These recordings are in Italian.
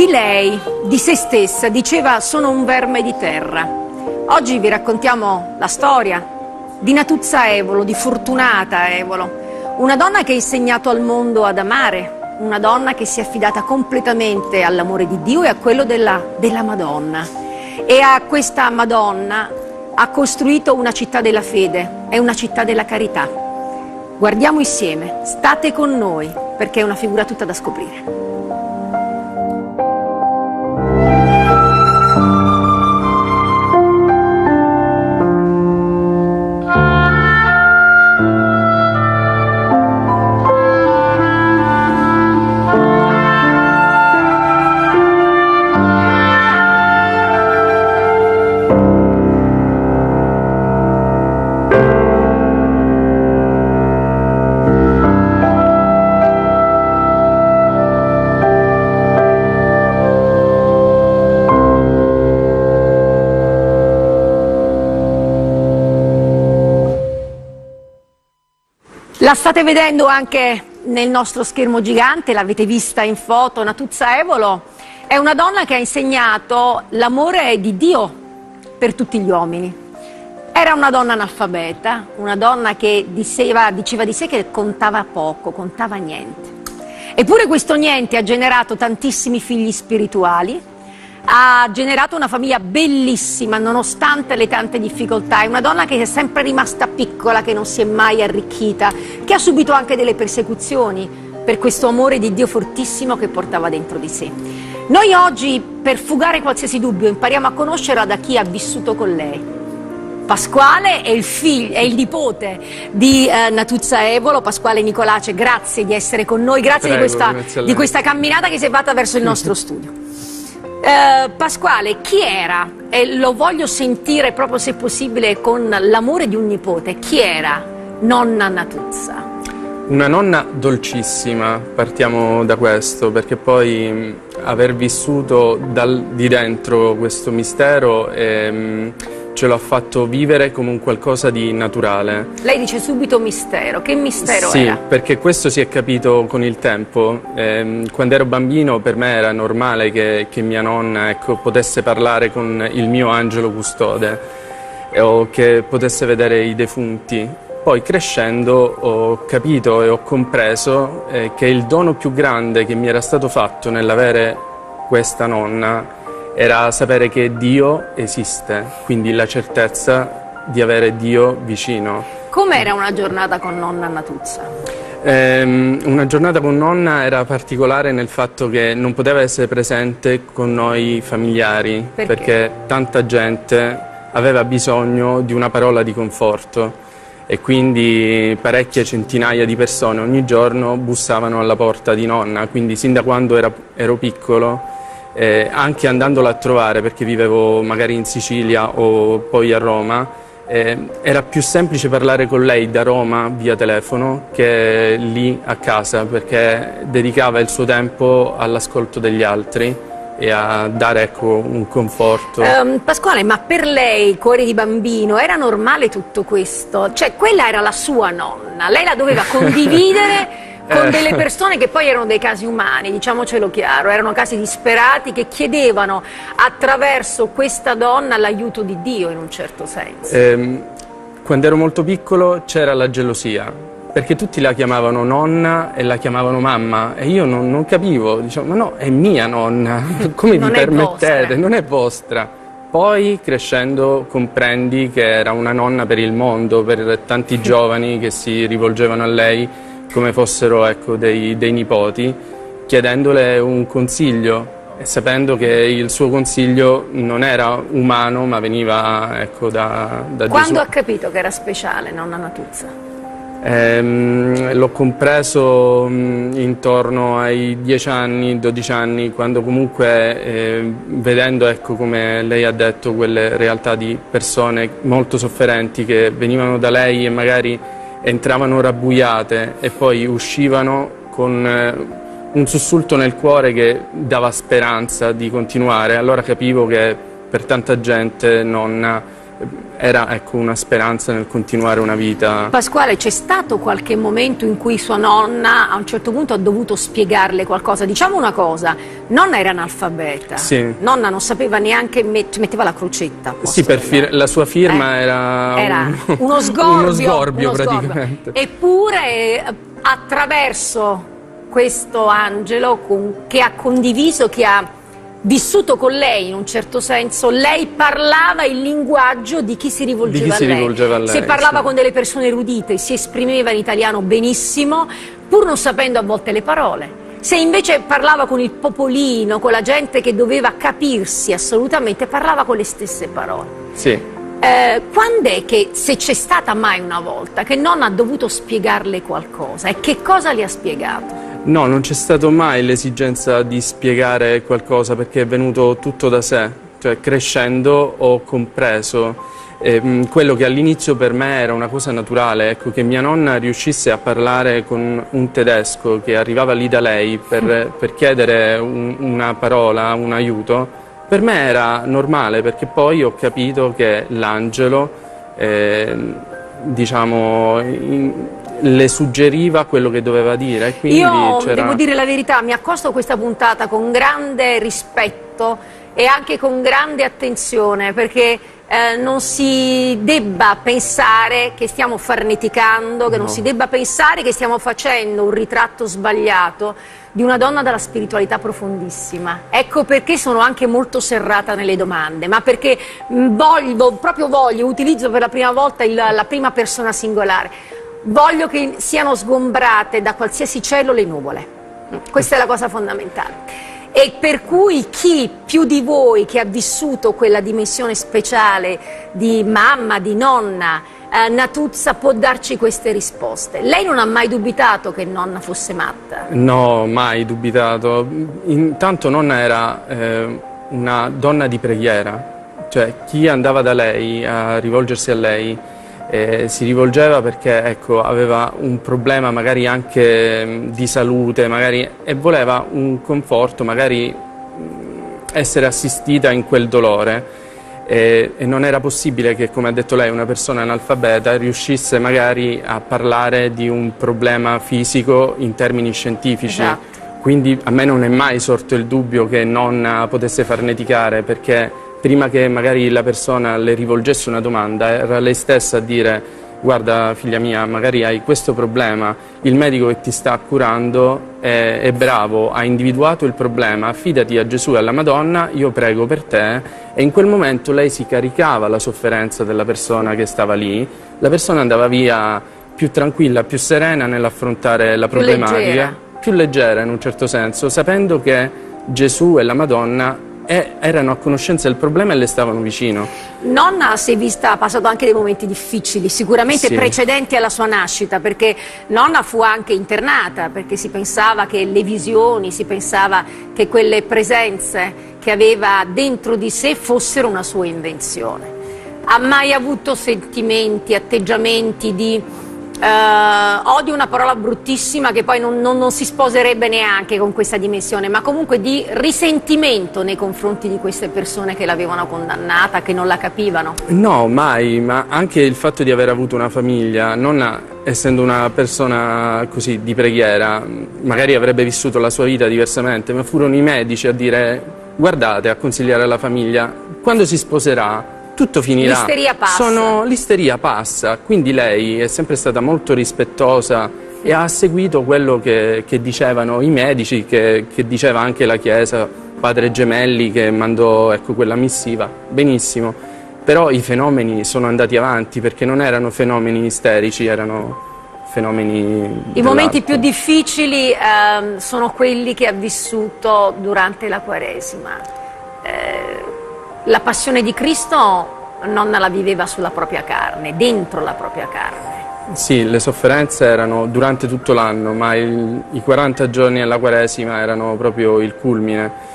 Di lei, di se stessa, diceva sono un verme di terra. Oggi vi raccontiamo la storia di Natuzza Evolo, di Fortunata Evolo, una donna che ha insegnato al mondo ad amare, una donna che si è affidata completamente all'amore di Dio e a quello della, della Madonna. E a questa Madonna ha costruito una città della fede e una città della carità. Guardiamo insieme, state con noi, perché è una figura tutta da scoprire. La state vedendo anche nel nostro schermo gigante, l'avete vista in foto, Natuzza Evolo è una donna che ha insegnato l'amore di Dio per tutti gli uomini. Era una donna analfabeta, una donna che diceva, diceva di sé che contava poco, contava niente. Eppure questo niente ha generato tantissimi figli spirituali, ha generato una famiglia bellissima nonostante le tante difficoltà, è una donna che è sempre rimasta piccola, che non si è mai arricchita, che ha subito anche delle persecuzioni per questo amore di Dio fortissimo che portava dentro di sé. Noi oggi, per fugare qualsiasi dubbio, impariamo a conoscerla da chi ha vissuto con lei. Pasquale è il, figlio, è il nipote di eh, Natuzza Evolo, Pasquale Nicolace, grazie di essere con noi, grazie Prego, di, questa, di questa camminata che si è fatta verso il nostro studio. Eh, Pasquale, chi era? E lo voglio sentire proprio se possibile con l'amore di un nipote. Chi era nonna Natuzza? Una nonna dolcissima, partiamo da questo, perché poi aver vissuto dal, di dentro questo mistero... È, ce l'ha fatto vivere come un qualcosa di naturale. Lei dice subito mistero, che mistero sì, era? Sì, perché questo si è capito con il tempo. Eh, quando ero bambino per me era normale che, che mia nonna ecco, potesse parlare con il mio angelo custode o che potesse vedere i defunti. Poi crescendo ho capito e ho compreso eh, che il dono più grande che mi era stato fatto nell'avere questa nonna era sapere che Dio esiste, quindi la certezza di avere Dio vicino. Com'era una giornata con nonna Natuzza? Eh, una giornata con nonna era particolare nel fatto che non poteva essere presente con noi familiari perché, perché tanta gente aveva bisogno di una parola di conforto e quindi parecchie centinaia di persone ogni giorno bussavano alla porta di nonna, quindi sin da quando era, ero piccolo eh, anche andandola a trovare perché vivevo magari in Sicilia o poi a Roma, eh, era più semplice parlare con lei da Roma via telefono che lì a casa perché dedicava il suo tempo all'ascolto degli altri e a dare ecco, un conforto. Um, Pasquale, ma per lei, cuore di bambino, era normale tutto questo? Cioè, quella era la sua nonna, lei la doveva condividere con eh. delle persone che poi erano dei casi umani, diciamocelo chiaro, erano casi disperati che chiedevano attraverso questa donna l'aiuto di Dio in un certo senso. Eh, quando ero molto piccolo c'era la gelosia, perché tutti la chiamavano nonna e la chiamavano mamma e io non, non capivo, dicevo ma no, è mia nonna, come vi permettete, vostra. non è vostra. Poi crescendo comprendi che era una nonna per il mondo, per tanti giovani che si rivolgevano a lei come fossero ecco, dei, dei nipoti, chiedendole un consiglio e sapendo che il suo consiglio non era umano ma veniva ecco, da, da Quando Gesù. ha capito che era speciale nonna Natuzza? Ehm, l'ho compreso mh, intorno ai 10 anni, 12 anni, quando comunque eh, vedendo, ecco, come lei ha detto, quelle realtà di persone molto sofferenti che venivano da lei e magari entravano rabbuiate e poi uscivano con eh, un sussulto nel cuore che dava speranza di continuare. Allora capivo che per tanta gente nonna era ecco, una speranza nel continuare una vita. Pasquale, c'è stato qualche momento in cui sua nonna a un certo punto ha dovuto spiegarle qualcosa? Diciamo una cosa, nonna era analfabeta, sì. nonna non sapeva neanche, met metteva la crocetta. Sì, la sua firma eh? era, era un, uno sgorbio, uno sgorbio uno praticamente. Sgorbio. Eppure attraverso questo angelo con, che ha condiviso, che ha vissuto con lei in un certo senso, lei parlava il linguaggio di chi si rivolgeva, chi a, si lei. rivolgeva a lei. Se parlava sì. con delle persone erudite, si esprimeva in italiano benissimo, pur non sapendo a volte le parole. Se invece parlava con il popolino, con la gente che doveva capirsi assolutamente, parlava con le stesse parole. Sì. Eh, quando è che, se c'è stata mai una volta, che non ha dovuto spiegarle qualcosa e che cosa le ha spiegato? No, non c'è stato mai l'esigenza di spiegare qualcosa perché è venuto tutto da sé, cioè crescendo ho compreso. Eh, quello che all'inizio per me era una cosa naturale, ecco, che mia nonna riuscisse a parlare con un tedesco che arrivava lì da lei per, per chiedere un, una parola, un aiuto, per me era normale perché poi ho capito che l'angelo, eh, diciamo, in, le suggeriva quello che doveva dire. Io devo dire la verità, mi accosto a questa puntata con grande rispetto e anche con grande attenzione perché eh, non si debba pensare che stiamo farneticando, che no. non si debba pensare che stiamo facendo un ritratto sbagliato di una donna dalla spiritualità profondissima. Ecco perché sono anche molto serrata nelle domande, ma perché voglio, proprio voglio, utilizzo per la prima volta il, la prima persona singolare, voglio che siano sgombrate da qualsiasi cielo le nuvole. Questa è la cosa fondamentale e per cui chi più di voi che ha vissuto quella dimensione speciale di mamma, di nonna, eh, Natuzza può darci queste risposte. Lei non ha mai dubitato che nonna fosse matta? No, mai dubitato. Intanto nonna era eh, una donna di preghiera, cioè chi andava da lei a rivolgersi a lei eh, si rivolgeva perché ecco, aveva un problema magari anche mh, di salute magari, e voleva un conforto, magari mh, essere assistita in quel dolore e, e, non era possibile che, come ha detto lei, una persona analfabeta riuscisse magari a parlare di un problema fisico in termini scientifici. Esatto. Quindi a me non è mai sorto il dubbio che nonna potesse farneticare perché prima che magari la persona le rivolgesse una domanda, era lei stessa a dire guarda figlia mia, magari hai questo problema, il medico che ti sta curando è, è, bravo, ha individuato il problema, affidati a Gesù e alla Madonna, io prego per te. E in quel momento lei si caricava la sofferenza della persona che stava lì, la persona andava via più tranquilla, più serena nell'affrontare la problematica, più leggera. più leggera in un certo senso, sapendo che Gesù e la Madonna e erano a conoscenza del problema e le stavano vicino. Nonna si è vista, ha passato anche dei momenti difficili, sicuramente sì. precedenti alla sua nascita, perché nonna fu anche internata, perché si pensava che le visioni, si pensava che quelle presenze che aveva dentro di sé fossero una sua invenzione. Ha mai avuto sentimenti, atteggiamenti di Uh, odio una parola bruttissima che poi non, non, non, si sposerebbe neanche con questa dimensione, ma comunque di risentimento nei confronti di queste persone che l'avevano condannata, che non la capivano. No, mai, ma anche il fatto di aver avuto una famiglia, nonna essendo una persona così di preghiera, magari avrebbe vissuto la sua vita diversamente, ma furono i medici a dire guardate, a consigliare alla famiglia, quando si sposerà tutto finirà. L'isteria passa. Sono, l'isteria passa, quindi lei è sempre stata molto rispettosa e ha seguito quello che, che dicevano i medici, che, che, diceva anche la Chiesa, padre Gemelli che mandò ecco, quella missiva, benissimo. Però i fenomeni sono andati avanti perché non erano fenomeni isterici, erano fenomeni... I momenti più difficili eh, sono quelli che ha vissuto durante la Quaresima. Eh, la passione di Cristo nonna la viveva sulla propria carne, dentro la propria carne. Sì, le sofferenze erano durante tutto l'anno, ma il, i 40 giorni alla Quaresima erano proprio il culmine.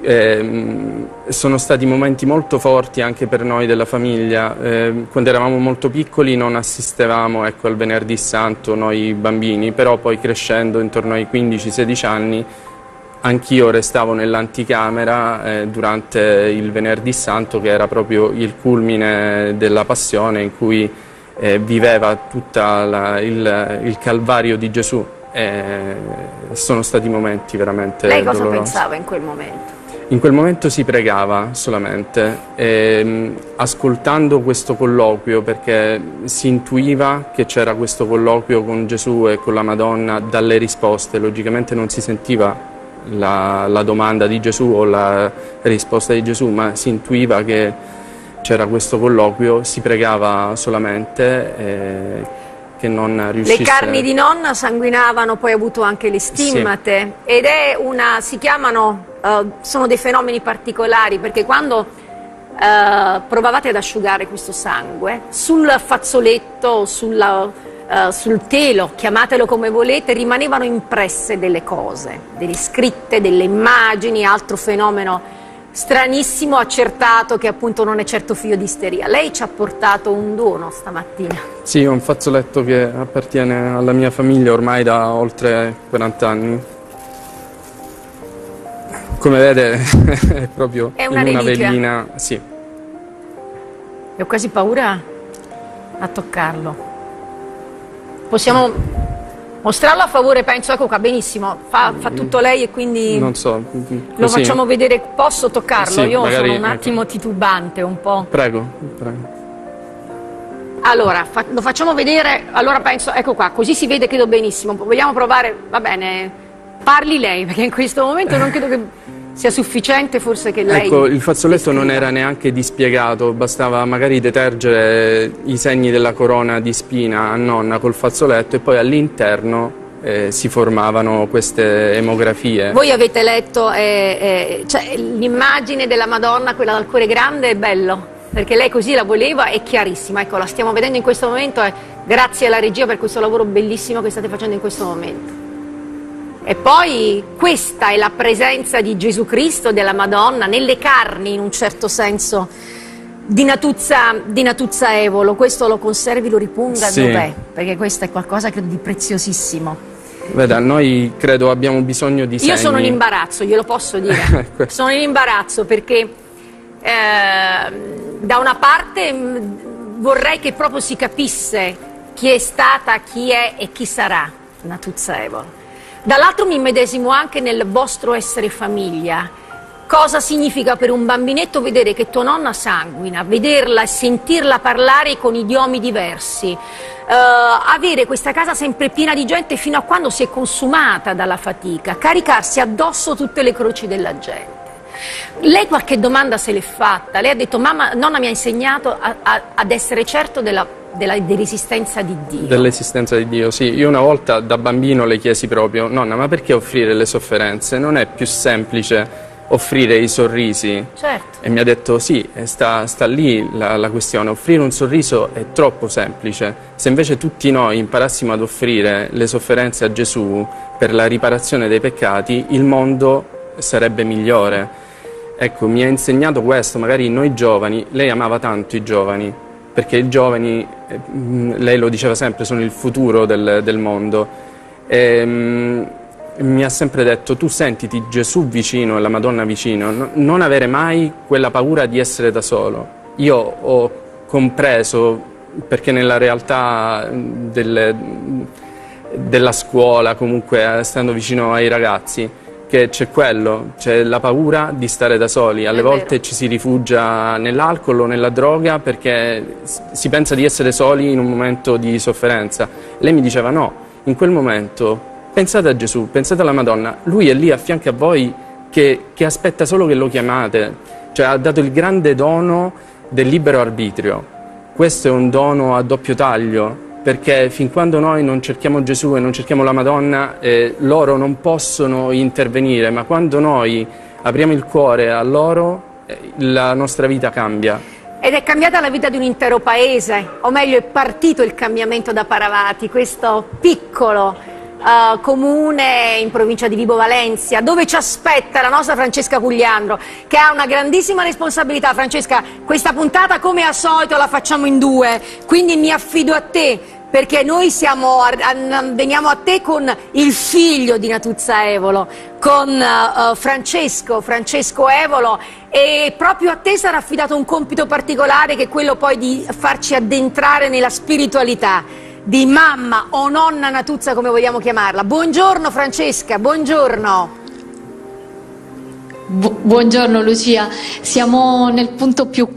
Eh, sono stati momenti molto forti anche per noi della famiglia. Eh, quando eravamo molto piccoli non assistevamo ecco, al venerdì santo noi bambini, però poi crescendo intorno ai 15-16 anni anch'io restavo nell'anticamera eh, durante il venerdì santo che era proprio il culmine della passione in cui eh, viveva tutto il, il, calvario di Gesù. sono stati momenti veramente Lei cosa dolorosi. pensava in quel momento? In quel momento si pregava solamente, e, ascoltando questo colloquio, perché si intuiva che c'era questo colloquio con Gesù e con la Madonna dalle risposte, logicamente non si sentiva la, la domanda di Gesù o la risposta di Gesù, ma si intuiva che c'era questo colloquio, si pregava solamente. E, che non riuscisse... Le carni di nonna sanguinavano, poi ha avuto anche le stimmate sì. ed è una, si chiamano, uh, sono dei fenomeni particolari perché quando uh, provavate ad asciugare questo sangue sul fazzoletto, sulla, uh, sul telo, chiamatelo come volete, rimanevano impresse delle cose, delle scritte, delle immagini, altro fenomeno stranissimo accertato che appunto non è certo figlio di isteria. Lei ci ha portato un dono stamattina. Sì, un fazzoletto che appartiene alla mia famiglia ormai da oltre 40 anni. Come vede è proprio è una, una velina. Sì. E ho quasi paura a toccarlo. Possiamo Mostrarlo a favore, penso, ecco qua, benissimo, fa, fa tutto lei e quindi non so, lo facciamo vedere, posso toccarlo? Sì, Io magari, sono un ecco. attimo titubante, un po'. Prego, prego. Allora, fa, lo facciamo vedere, allora penso, ecco qua, così si vede credo benissimo, vogliamo provare, va bene, parli lei, perché in questo momento non credo che sia sufficiente forse che lei... Ecco, il fazzoletto non era neanche dispiegato, bastava magari detergere i segni della corona di spina a nonna col fazzoletto e poi all'interno eh, si formavano queste emografie. Voi avete letto eh, eh, cioè, l'immagine della Madonna, quella dal cuore grande, è bello, perché lei così la voleva, è chiarissima, ecco, la stiamo vedendo in questo momento, e grazie alla regia per questo lavoro bellissimo che state facendo in questo momento. E poi questa è la presenza di Gesù Cristo, della Madonna, nelle carni in un certo senso di Natuzza, di Natuzza Evolo. Questo lo conservi, lo ripunga, sì. dov'è? Perché questo è qualcosa credo di preziosissimo. Veda, noi credo abbiamo bisogno di segni. Io sono in imbarazzo, glielo posso dire. sono in imbarazzo perché eh, da una parte vorrei che proprio si capisse chi è stata, chi è e chi sarà Natuzza Evolo. Dall'altro mi immedesimo anche nel vostro essere famiglia. Cosa significa per un bambinetto vedere che tua nonna sanguina, vederla e sentirla parlare con idiomi diversi, uh, avere questa casa sempre piena di gente fino a quando si è consumata dalla fatica, caricarsi addosso tutte le croci della gente. Lei qualche domanda se l'è fatta, lei ha detto mamma, nonna mi ha insegnato a, a, ad essere certo della dell'esistenza di Dio. Dell'esistenza di Dio, sì. Io una volta da bambino le chiesi proprio, nonna, ma perché offrire le sofferenze? Non è più semplice offrire i sorrisi? Certo. E mi ha detto sì, sta, sta lì la, la, questione, offrire un sorriso è troppo semplice. Se invece tutti noi imparassimo ad offrire le sofferenze a Gesù per la riparazione dei peccati, il mondo sarebbe migliore. Ecco, mi ha insegnato questo, magari noi giovani, lei amava tanto i giovani, perché i giovani, eh, lei lo diceva sempre, sono il futuro del, del mondo. E, um, mi ha sempre detto tu sentiti Gesù vicino e la Madonna vicino, no, non avere mai quella paura di essere da solo. Io ho compreso, perché nella realtà delle, della scuola, comunque stando vicino ai ragazzi, che c'è quello, c'è la paura di stare da soli, alle È volte vero. ci si rifugia nell'alcol o nella droga perché si pensa di essere soli in un momento di sofferenza. Lei mi diceva no, in quel momento pensate a Gesù, pensate alla Madonna, lui è lì a fianco a voi che, che aspetta solo che lo chiamate, cioè ha dato il grande dono del libero arbitrio. Questo è un dono a doppio taglio, perché fin quando noi non cerchiamo Gesù e non cerchiamo la Madonna, eh, loro non possono intervenire, ma quando noi apriamo il cuore a loro, eh, la nostra vita cambia. Ed è cambiata la vita di un intero paese, o meglio è partito il cambiamento da Paravati, questo piccolo uh, comune in provincia di Vibo Valencia, dove ci aspetta la nostra Francesca Cugliandro, che ha una grandissima responsabilità. Francesca, questa puntata come al solito la facciamo in due, quindi mi affido a te perché noi siamo, veniamo a te con il figlio di Natuzza Evolo, con uh, Francesco, Francesco Evolo e proprio a te sarà affidato un compito particolare che è quello poi di farci addentrare nella spiritualità di mamma o nonna Natuzza come vogliamo chiamarla. Buongiorno Francesca, buongiorno. Buongiorno Lucia, siamo nel punto più,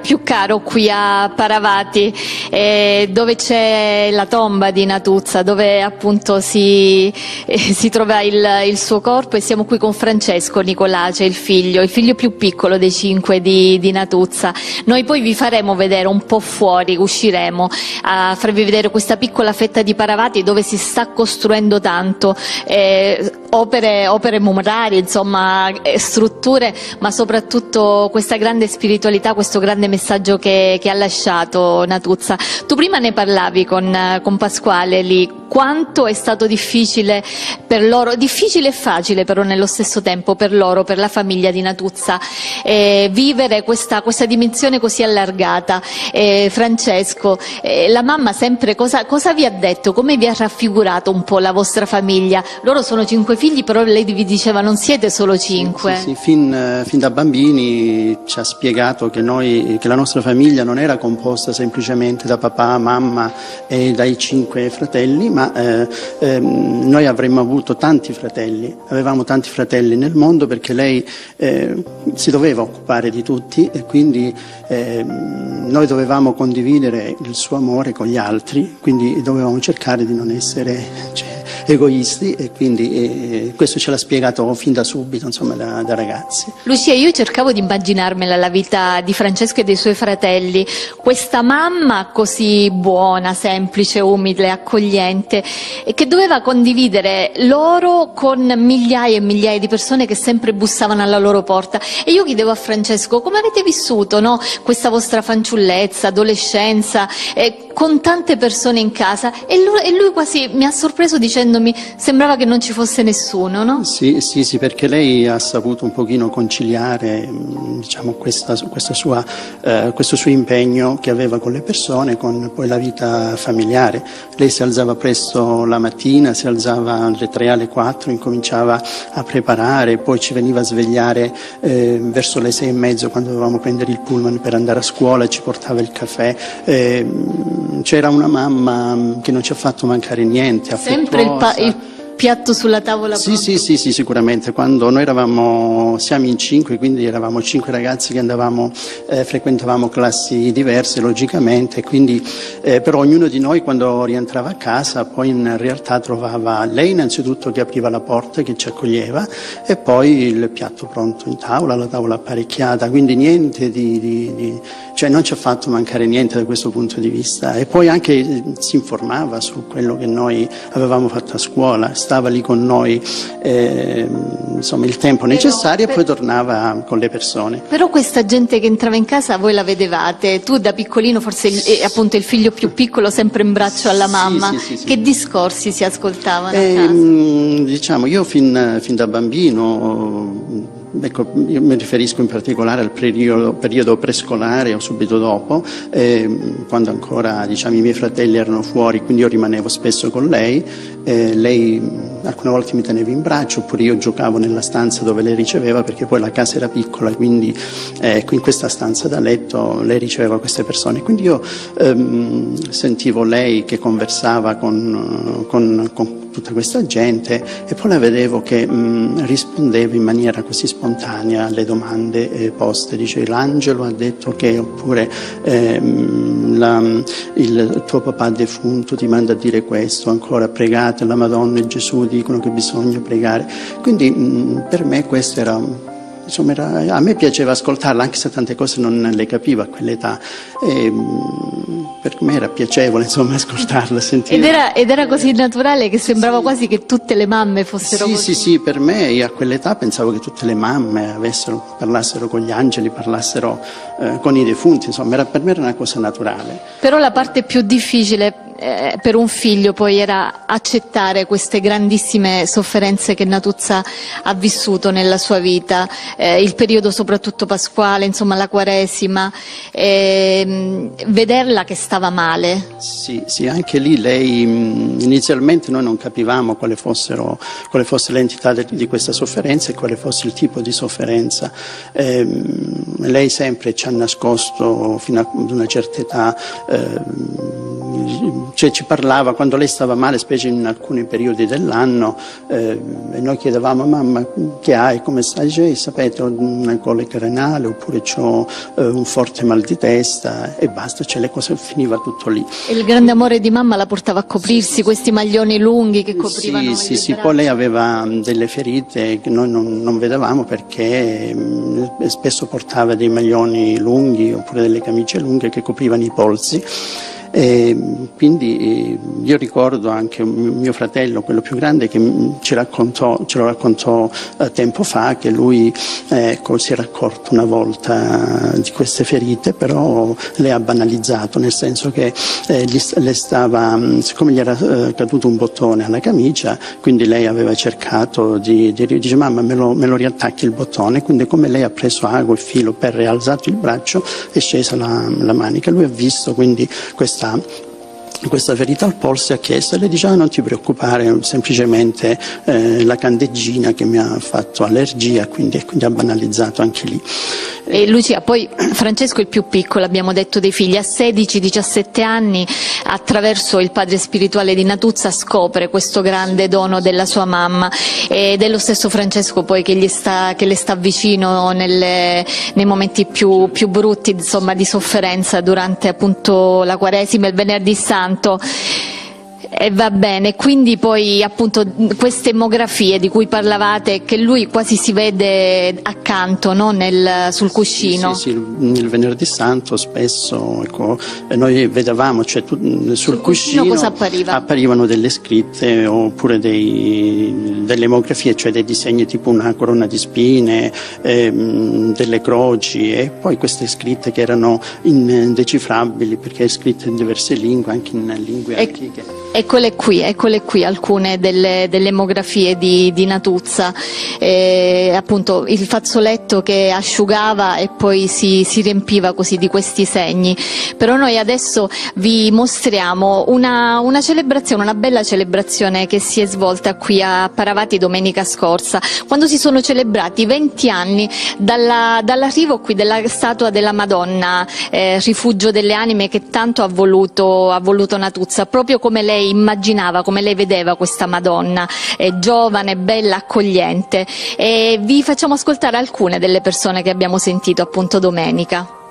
più caro qui a Paravati eh, dove c'è la tomba di Natuzza, dove appunto si, eh, si trova il, il, suo corpo e siamo qui con Francesco Nicolace, il figlio, il figlio più piccolo dei cinque di, di Natuzza. Noi poi vi faremo vedere un po' fuori, usciremo a farvi vedere questa piccola fetta di Paravati dove si sta costruendo tanto, eh, opere, opere murarie, insomma strutture, ma soprattutto questa grande spiritualità, questo grande messaggio che, che ha lasciato Natuzza. Tu prima ne parlavi con, con Pasquale lì, quanto è stato difficile per loro, difficile e facile però nello stesso tempo per loro, per la famiglia di Natuzza, eh, vivere questa, questa, dimensione così allargata. Eh, Francesco, eh, la mamma sempre cosa, cosa, vi ha detto? Come vi ha raffigurato un po' la vostra famiglia? Loro sono cinque figli, però lei vi diceva non siete solo cinque. Sì, sì, fin, fin, da bambini ci ha spiegato che, noi, che la nostra famiglia non era composta semplicemente da papà, mamma e dai cinque fratelli, ma eh, eh, noi avremmo avuto tanti fratelli, avevamo tanti fratelli nel mondo perché lei eh, si doveva occupare di tutti e quindi ehm, noi dovevamo condividere il suo amore con gli altri, quindi dovevamo cercare di non essere... Cioè, egoisti e quindi eh, questo ce l'ha spiegato fin da subito, insomma, da, da, ragazzi. Lucia, io cercavo di immaginarmela la vita di Francesco e dei suoi fratelli, questa mamma così buona, semplice, umile, accogliente e che doveva condividere loro con migliaia e migliaia di persone che sempre bussavano alla loro porta. E io chiedevo a Francesco come avete vissuto no? questa vostra fanciullezza, adolescenza, eh, con tante persone in casa e lui, e lui quasi mi ha sorpreso dicendo dicendomi sembrava che non ci fosse nessuno, no? Sì, sì, sì, perché lei ha saputo un pochino conciliare mm, diciamo, questa, questa sua, eh, questo suo impegno che aveva con le persone con poi la vita familiare. Lei si alzava presto la mattina, si alzava alle 3, alle 4, incominciava a preparare, poi ci veniva a svegliare eh, verso le 6 e mezzo quando dovevamo prendere il pullman per andare a scuola, ci portava il caffè. Eh, c'era una mamma che non ci ha fatto mancare niente, Sempre il, pa- il piatto sulla tavola sì, sì, sì, sì, sicuramente. Quando noi eravamo, siamo in cinque, quindi eravamo cinque ragazzi che andavamo, eh, frequentavamo classi diverse, logicamente, quindi, eh, però ognuno di noi quando rientrava a casa poi in realtà trovava lei innanzitutto che apriva la porta, che ci accoglieva, e poi il piatto pronto in tavola, la tavola apparecchiata, quindi niente di, di, di cioè non ci ha fatto mancare niente da questo punto di vista. E poi anche eh, si informava su quello che noi avevamo fatto a scuola stava lì con noi eh, insomma, il tempo necessario per... e poi tornava con le persone. Però questa gente che entrava in casa voi la vedevate, tu da piccolino forse il, eh, appunto il figlio più piccolo sempre in braccio alla mamma, sì, sì, che discorsi si ascoltavano? Eh, diciamo, io fin, fin da bambino Ecco, io mi riferisco in particolare al periodo, periodo prescolare o subito dopo, eh, quando ancora diciamo, i miei fratelli erano fuori, quindi io rimanevo spesso con lei, eh, lei alcune volte mi teneva in braccio oppure io giocavo nella stanza dove lei riceveva perché poi la casa era piccola, quindi eh, in questa stanza da letto lei riceveva queste persone. Quindi io ehm, sentivo lei che conversava con, con, con tutta questa gente e poi la vedevo che mh, rispondeva in maniera così spontanea alle domande eh, poste. Dice l'angelo ha detto che oppure eh, la, il tuo papà defunto ti manda a dire questo, ancora pregate, la Madonna e Gesù dicono che bisogna pregare. Quindi mh, per me questo era Insomma, era, a me piaceva ascoltarla, anche se tante cose non le capivo a quell'età. E, per me era piacevole insomma, ascoltarla, sentirla. Ed era, ed era così naturale che sembrava sì. quasi che tutte le mamme fossero sì, così. Sì, sì, per me io a quell'età pensavo che tutte le mamme avessero, parlassero con gli angeli, parlassero eh, con i defunti, insomma, era, per me era una cosa naturale. Però la parte più difficile eh, per un figlio poi era accettare queste grandissime sofferenze che Natuzza ha vissuto nella sua vita, eh, il periodo soprattutto pasquale, insomma la quaresima, eh, vederla che stava male. Sì, sì, anche lì lei inizialmente noi non capivamo quale, fossero, quale fosse l'entità di questa sofferenza e quale fosse il tipo di sofferenza. Eh, lei sempre ci ha nascosto fino ad una certa età eh, cioè ci parlava quando lei stava male, specie in alcuni periodi dell'anno, eh, e noi chiedevamo mamma che hai, come stai? Dice, sapete ho una colica renale oppure ho eh, un forte mal di testa e basta, cioè le cose finiva tutto lì. E il grande amore di mamma la portava a coprirsi questi maglioni lunghi che coprivano Sì, sì, sì, poi lei aveva delle ferite che noi non, non vedevamo perché mh, mm, spesso portava dei maglioni lunghi oppure delle camicie lunghe che coprivano i polsi e quindi eh, io ricordo anche mio fratello, quello più grande, che ci raccontò, ce lo raccontò eh, tempo fa, che lui ecco, si era accorto una volta di queste ferite, però le ha banalizzato, nel senso che eh, le stava, siccome gli era eh, caduto un bottone alla camicia, quindi lei aveva cercato di, di dice mamma me lo, me lo, riattacchi il bottone, quindi come lei ha preso ago il filo per rialzato il braccio è scesa la, la manica, lui ha visto quindi questa questa questa ferita al polso e ha chiesto e lei dice ah, non ti preoccupare, semplicemente eh, la candeggina che mi ha fatto allergia, quindi, quindi ha banalizzato anche lì. E Lucia, poi Francesco è il più piccolo, abbiamo detto dei figli, a 16-17 anni attraverso il padre spirituale di Natuzza scopre questo grande dono della sua mamma ed è lo stesso Francesco poi che, sta, che le sta vicino nelle, nei momenti più, più brutti insomma, di sofferenza durante appunto la Quaresima e il Venerdì Santo tanto. E va bene, quindi poi appunto queste emografie di cui parlavate, che lui quasi si vede accanto no? Nel, sul cuscino. Sì, sì, sì, il venerdì santo spesso ecco, noi vedevamo, cioè, tu, sul, sul, cuscino, cuscino appariva? apparivano delle scritte oppure dei, delle emografie, cioè dei disegni tipo una corona di spine, ehm, delle croci e poi queste scritte che erano indecifrabili perché scritte in diverse lingue, anche in lingue e, antiche. Eccole qui, eccole qui alcune delle, delle emografie di, di Natuzza, eh, appunto il fazzoletto che asciugava e poi si, si, riempiva così di questi segni. Però noi adesso vi mostriamo una, una, celebrazione, una bella celebrazione che si è svolta qui a Paravati domenica scorsa, quando si sono celebrati 20 anni dalla, dall'arrivo qui della statua della Madonna, eh, rifugio delle anime che tanto ha voluto, ha voluto Natuzza, proprio come lei lei immaginava, come lei vedeva questa Madonna eh, giovane, bella, accogliente. E vi facciamo ascoltare alcune delle persone che abbiamo sentito appunto domenica.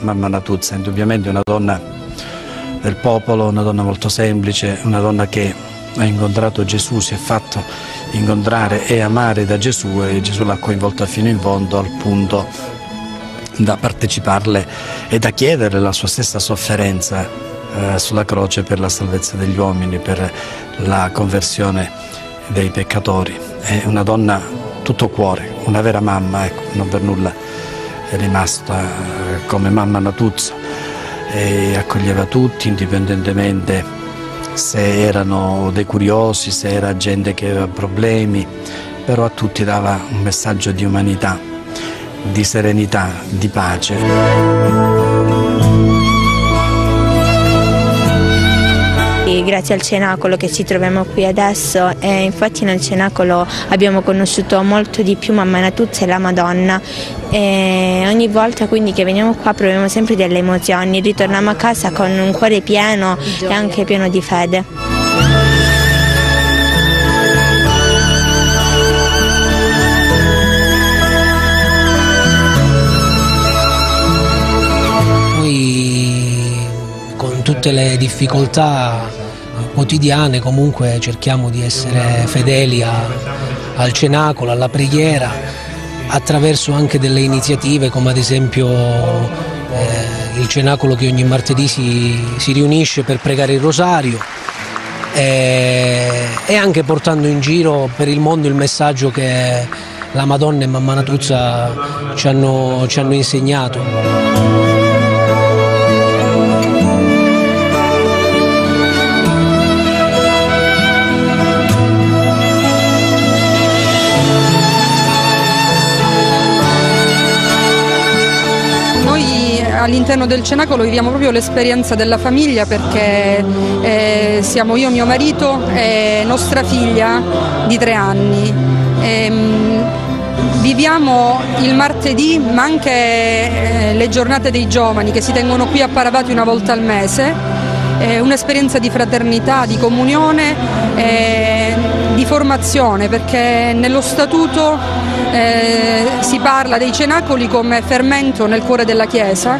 Mamma Natuzza, indubbiamente una donna del popolo, una donna molto semplice, una donna che ha incontrato Gesù, si è fatto incontrare e amare da Gesù e Gesù l'ha coinvolta fino in fondo al punto da parteciparle e da chiedere la sua stessa sofferenza eh, sulla croce per la salvezza degli uomini, per la conversione dei peccatori. È una donna tutto cuore, una vera mamma, ecco, non per nulla è rimasta eh, come mamma Natuzza e accoglieva tutti indipendentemente se erano dei curiosi, se era gente che aveva problemi, però a tutti dava un messaggio di umanità, di serenità, di pace. Grazie al cenacolo che ci troviamo qui adesso e infatti nel cenacolo abbiamo conosciuto molto di più Mamma Natuzza e la Madonna e ogni volta quindi che veniamo qua proviamo sempre delle emozioni, ritorniamo a casa con un cuore pieno e anche pieno di fede. tutte le difficoltà quotidiane comunque cerchiamo di essere fedeli a, al cenacolo, alla preghiera, attraverso anche delle iniziative come ad esempio eh, il cenacolo che ogni martedì si, si riunisce per pregare il rosario e, e, anche portando in giro per il mondo il messaggio che la Madonna e Mamma Natuzza ci hanno, ci hanno insegnato. All'interno del Cenacolo viviamo proprio l'esperienza della famiglia perché eh, siamo io, mio marito e nostra figlia di tre anni. E, ehm, viviamo il martedì ma anche eh, le giornate dei giovani che si tengono qui a Paravati una volta al mese, eh, un'esperienza di fraternità, di comunione, eh, di formazione perché nello statuto eh, si parla dei cenacoli come fermento nel cuore della Chiesa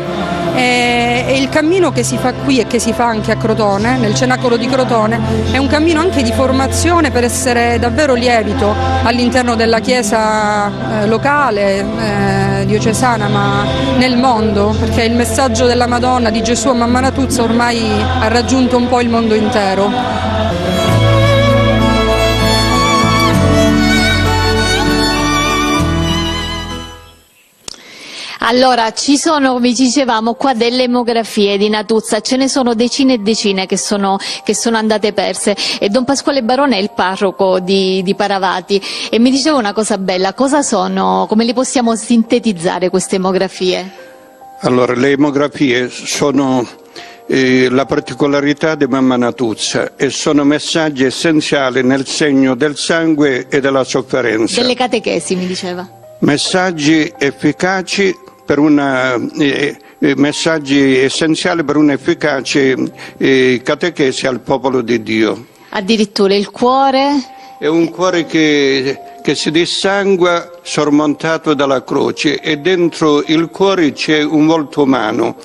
e, e, il cammino che si fa qui e che si fa anche a Crotone, nel cenacolo di Crotone, è un cammino anche di formazione per essere davvero lievito all'interno della Chiesa eh, locale, eh, diocesana, ma nel mondo, perché il messaggio della Madonna, di Gesù a Mamma Natuzza ormai ha raggiunto un po' il mondo intero. Allora, ci sono, come dicevamo, qua delle emografie di Natuzza, ce ne sono decine e decine che sono, che sono andate perse e Don Pasquale Barone è il parroco di, di, Paravati e mi diceva una cosa bella, cosa sono, come le possiamo sintetizzare queste emografie? Allora, le emografie sono eh, la particolarità di Mamma Natuzza e sono messaggi essenziali nel segno del sangue e della sofferenza. Delle catechesi, mi diceva. Messaggi efficaci per una, eh, eh, messaggi essenziali per un'efficace eh, catechesi al popolo di Dio. Addirittura il cuore? È un cuore che, che si dissangua sormontato dalla croce e dentro il cuore c'è un volto umano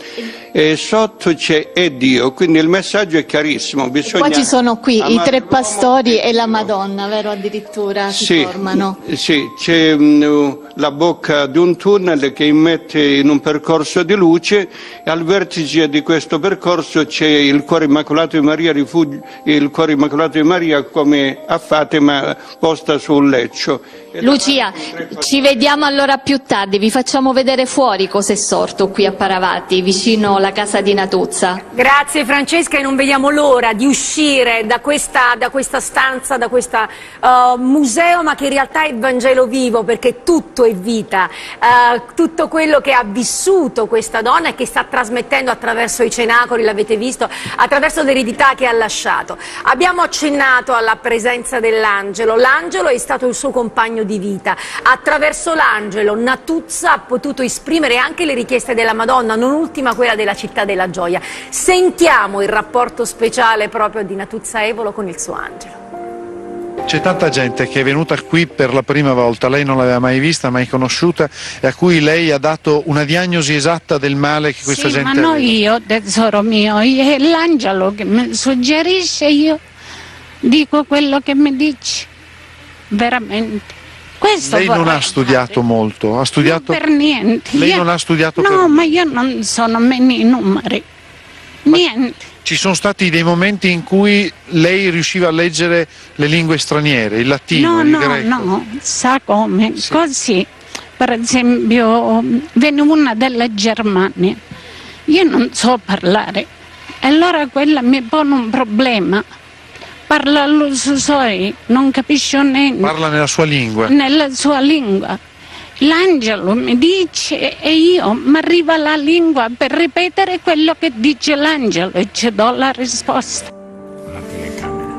e sotto c'è è Dio, quindi il messaggio è chiarissimo. Bisogna Qua ci sono qui i tre pastori e la Madonna, vero addirittura si sì, formano? Sì, c'è um, la bocca di un tunnel che immette in un percorso di luce e al vertice di questo percorso c'è il cuore immacolato di Maria, il cuore immacolato di Maria come a Fatima posta sul leccio. Lucia, ci vediamo allora più tardi, vi facciamo vedere fuori cosa è sorto qui a Paravati, vicino alla casa di Natuzza. Grazie Francesca e non vediamo l'ora di uscire da questa, da questa stanza, da questo uh, museo, ma che in realtà è Vangelo vivo, perché tutto è vita, uh, tutto quello che ha vissuto questa donna e che sta trasmettendo attraverso i cenacoli, l'avete visto, attraverso l'eredità che ha lasciato. Abbiamo accennato alla presenza dell'angelo, l'angelo è stato il suo compagno di vita. Attraverso l'angelo Natuzza ha potuto esprimere anche le richieste della Madonna, non ultima quella della città della gioia. Sentiamo il rapporto speciale proprio di Natuzza Evolo con il suo angelo. C'è tanta gente che è venuta qui per la prima volta, lei non l'aveva mai vista, mai conosciuta e a cui lei ha dato una diagnosi esatta del male che questa sì, gente ma non io, tesoro mio, è l'angelo che mi suggerisce, io dico quello che mi dice, veramente. Questo Lei non ha studiato fare. molto, ha studiato... Non per niente. Lei io... non ha studiato no, per... No, ma io non sono meno i numeri. Ma niente. Ci sono stati dei momenti in cui lei riusciva a leggere le lingue straniere, il latino, no, il no, greco? No, no, sa come? Sì. Così, per esempio, venne una della Germania. Io non so parlare. Allora quella mi pone un problema parla lo suoi, non capisce niente. Parla nella sua lingua. Nella sua lingua. L'angelo mi dice e io mi arriva la lingua per ripetere quello che dice l'angelo e ci do la risposta.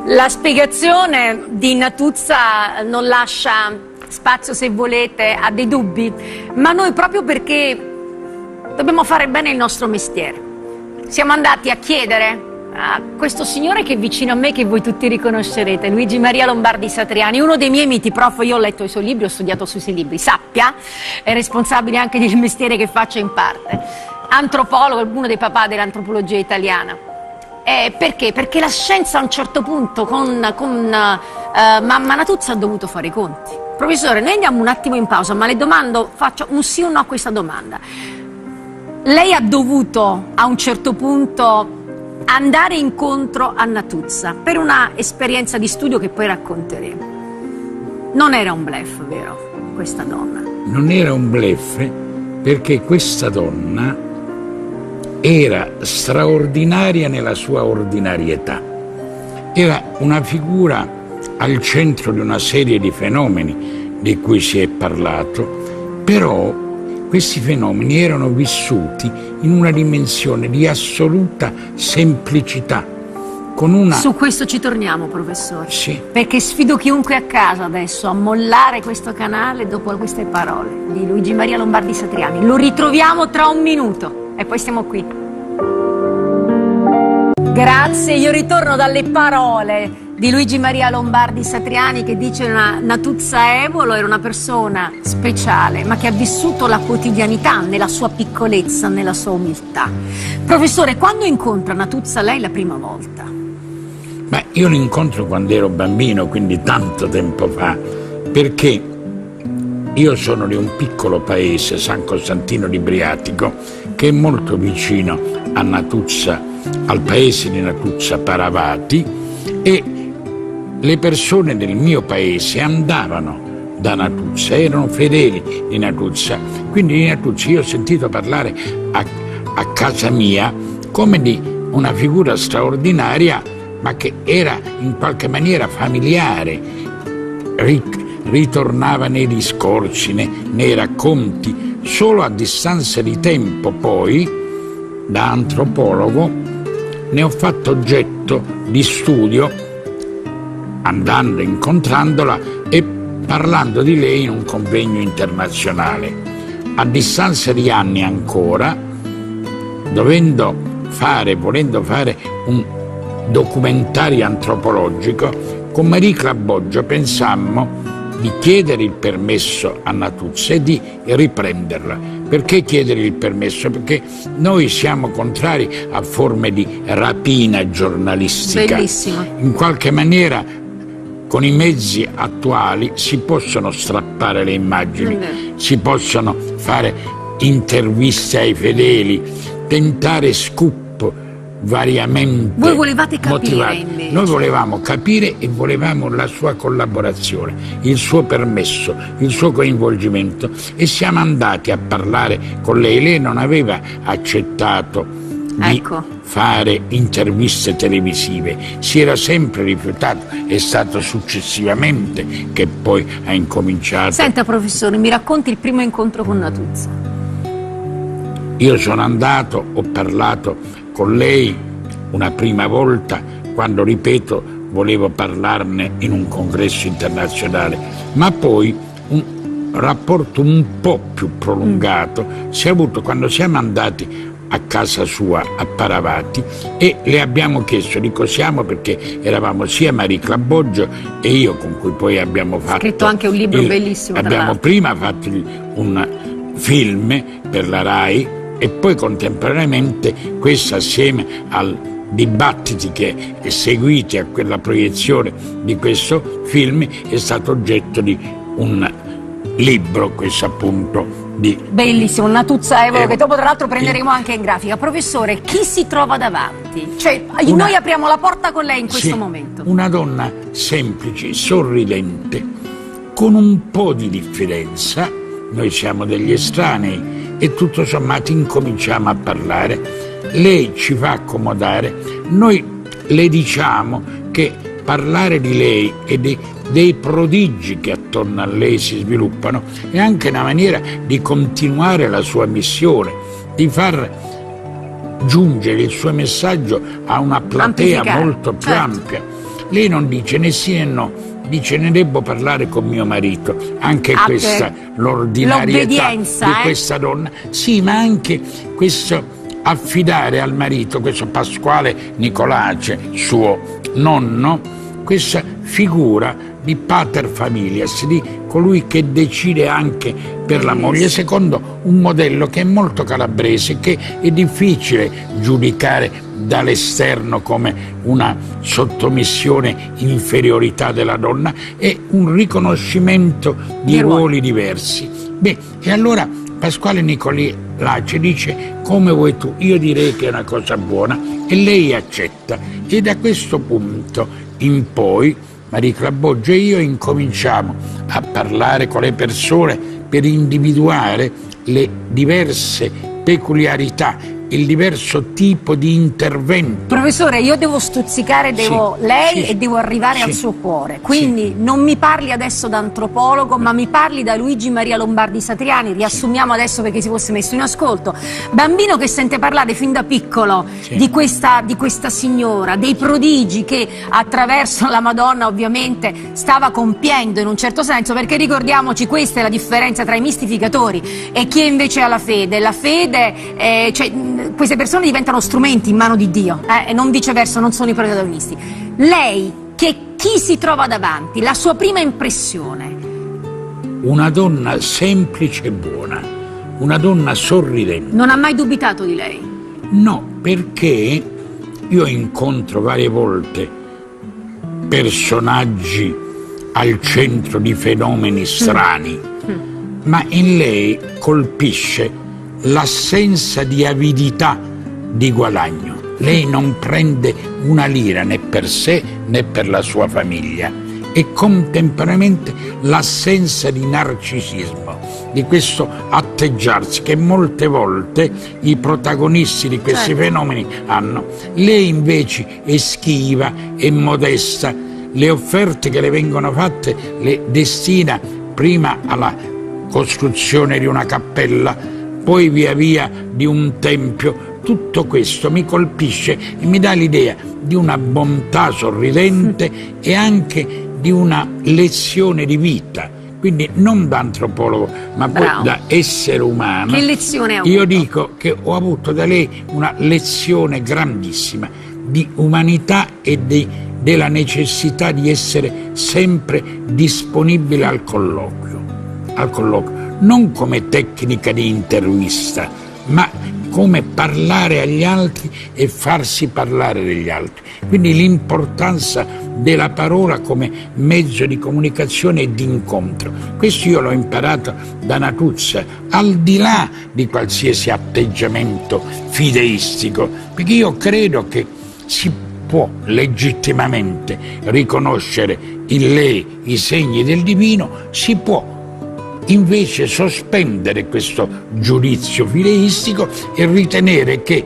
La spiegazione di Natuzza non lascia spazio, se volete, a dei dubbi, ma noi proprio perché dobbiamo fare bene il nostro mestiere. Siamo andati a chiedere a questo signore che è vicino a me, che voi tutti riconoscerete, Luigi Maria Lombardi Satriani, uno dei miei miti prof, io ho letto i suoi libri, ho studiato sui suoi libri, sappia, è responsabile anche del mestiere che faccio in parte, antropologo, uno dei papà dell'antropologia italiana. Eh, perché? Perché la scienza a un certo punto con, con uh, Mamma Natuzza ha dovuto fare i conti. Professore, noi andiamo un attimo in pausa, ma le domando, faccio un sì o no a questa domanda. Lei ha dovuto a un certo punto andare incontro a Natuzza per una esperienza di studio che poi racconteremo. Non era un blef, vero, questa donna? Non era un blef perché questa donna era straordinaria nella sua ordinarietà. Era una figura al centro di una serie di fenomeni di cui si è parlato, però questi fenomeni erano vissuti in una dimensione di assoluta semplicità. Una... Su questo ci torniamo, professore. Sì. Perché sfido chiunque a casa adesso a mollare questo canale dopo queste parole di Luigi Maria Lombardi Satriani. Lo ritroviamo tra un minuto e poi stiamo qui. Grazie, io ritorno dalle parole di Luigi Maria Lombardi Satriani che dice una Natuzza Evolo era una persona speciale ma che ha vissuto la quotidianità nella sua piccolezza, nella sua umiltà. Professore, quando incontra Natuzza lei la prima volta? Beh, io l'incontro quando ero bambino, quindi tanto tempo fa, perché io sono di un piccolo paese, San Costantino di Briatico, che è molto vicino a Natuzza, al paese di Natuzza Paravati e le persone del mio paese andavano da Natuzza, erano fedeli di Natuzza. Quindi di Natuzza io ho sentito parlare a, a casa mia come di una figura straordinaria, ma che era in qualche maniera familiare. Ritornava nei discorsi, nei, nei racconti. Solo a distanza di tempo poi, da antropologo, ne ho fatto oggetto di studio andando, incontrandola e parlando di lei in un convegno internazionale. A distanza di anni ancora, dovendo fare, volendo fare un documentario antropologico, con Marie Claboggio pensammo di chiedere il permesso a Natuzza e di riprenderla. Perché chiedere il permesso? Perché noi siamo contrari a forme di rapina giornalistica. Bellissimo. In qualche maniera con i mezzi attuali si possono strappare le immagini, mm. si possono fare interviste ai fedeli, tentare scoop variamente Voi volevate capire motivati. Noi volevamo capire e volevamo la sua collaborazione, il suo permesso, il suo coinvolgimento e siamo andati a parlare con lei. Lei non aveva accettato di ecco. Fare interviste televisive, si era sempre rifiutato, è stato successivamente che poi ha incominciato. Senta professore, mi racconti il primo incontro con Natuzza. Io sono andato, ho parlato con lei una prima volta quando, ripeto, volevo parlarne in un congresso internazionale, ma poi un rapporto un po' più prolungato mm. si è avuto quando siamo andati a casa sua a Paravati e le abbiamo chiesto di cosiamo perché eravamo sia Marie Claboggio e io con cui poi abbiamo fatto... scritto anche un libro il, bellissimo. Abbiamo prima fatto un film per la RAI e poi contemporaneamente questo assieme al dibattiti che è seguiti a quella proiezione di questo film è stato oggetto di un libro, questo appunto di... Bellissimo, una tuzza Evolo eh, che dopo tra l'altro prenderemo anche in grafica. Professore, chi si trova davanti? Cioè, una, noi apriamo la porta con lei in questo sì, momento. Una donna semplice, sorridente, con un po' di differenza, noi siamo degli estranei e tutto sommato incominciamo a parlare, lei ci fa accomodare, noi le diciamo che parlare di lei e di dei prodigi che attorno a lei si sviluppano è anche una maniera di continuare la sua missione, di far giungere il suo messaggio a una platea molto più certo. ampia. Lei non dice né sì né no, dice ne devo parlare con mio marito, anche ah, questa l'ordinarietà di eh? questa donna, sì, ma anche questo affidare al marito, questo Pasquale Nicolace, suo nonno, questa figura di pater familias, di colui che decide anche per la moglie, secondo un modello che è molto calabrese, che è difficile giudicare dall'esterno come una sottomissione, inferiorità della donna, è un riconoscimento di ruoli diversi. Beh, e allora Pasquale Nicolacci dice come vuoi tu, io direi che è una cosa buona e lei accetta. E da questo punto in poi Maria Claboggia e io incominciamo a parlare con le persone per individuare le diverse peculiarità il diverso tipo di intervento. Professore, io devo stuzzicare devo Sì, lei sì, e devo arrivare sì. al suo cuore. Quindi non mi parli adesso da antropologo, ma mi parli da Luigi Maria Lombardi Satriani. Riassumiamo adesso perché si fosse messo in ascolto. Bambino che sente parlare fin da piccolo di, questa, di questa signora, dei prodigi che attraverso la Madonna ovviamente stava compiendo in un certo senso, perché ricordiamoci questa è la differenza tra i mistificatori e chi invece ha la fede. La fede, eh, cioè, queste persone diventano strumenti in mano di Dio eh, e non viceversa, non sono i protagonisti. Lei, che chi si trova davanti, la sua prima impressione, Una donna semplice e buona, una donna sorridente. non ha mai dubitato di lei. No, perché io incontro varie volte personaggi al centro di fenomeni strani, ma in lei colpisce l'assenza di avidità di guadagno. Lei non prende una lira né per sé né per la sua famiglia e contemporaneamente l'assenza di narcisismo, di questo atteggiarsi che molte volte i protagonisti di questi Certo. fenomeni hanno. Lei invece è schiva, è modesta, le offerte che le vengono fatte le destina prima alla costruzione di una cappella, poi via via di un tempio. Tutto questo mi colpisce e mi dà l'idea di una bontà sorridente e anche di una lezione di vita. Quindi non da antropologo, ma poi Bravo. da essere umano. Che lezione ha Io avuto? dico che ho avuto da lei una lezione grandissima di umanità e di- della necessità di essere sempre disponibile al colloquio, al colloquio, non come tecnica di intervista, ma come parlare agli altri e farsi parlare degli altri. Quindi l'importanza della parola come mezzo di comunicazione e di incontro. Questo io l'ho imparato da Natuzza, al di là di qualsiasi atteggiamento fideistico, perché io credo che si può legittimamente riconoscere in lei i segni del divino, si può invece sospendere questo giudizio fideistico e ritenere che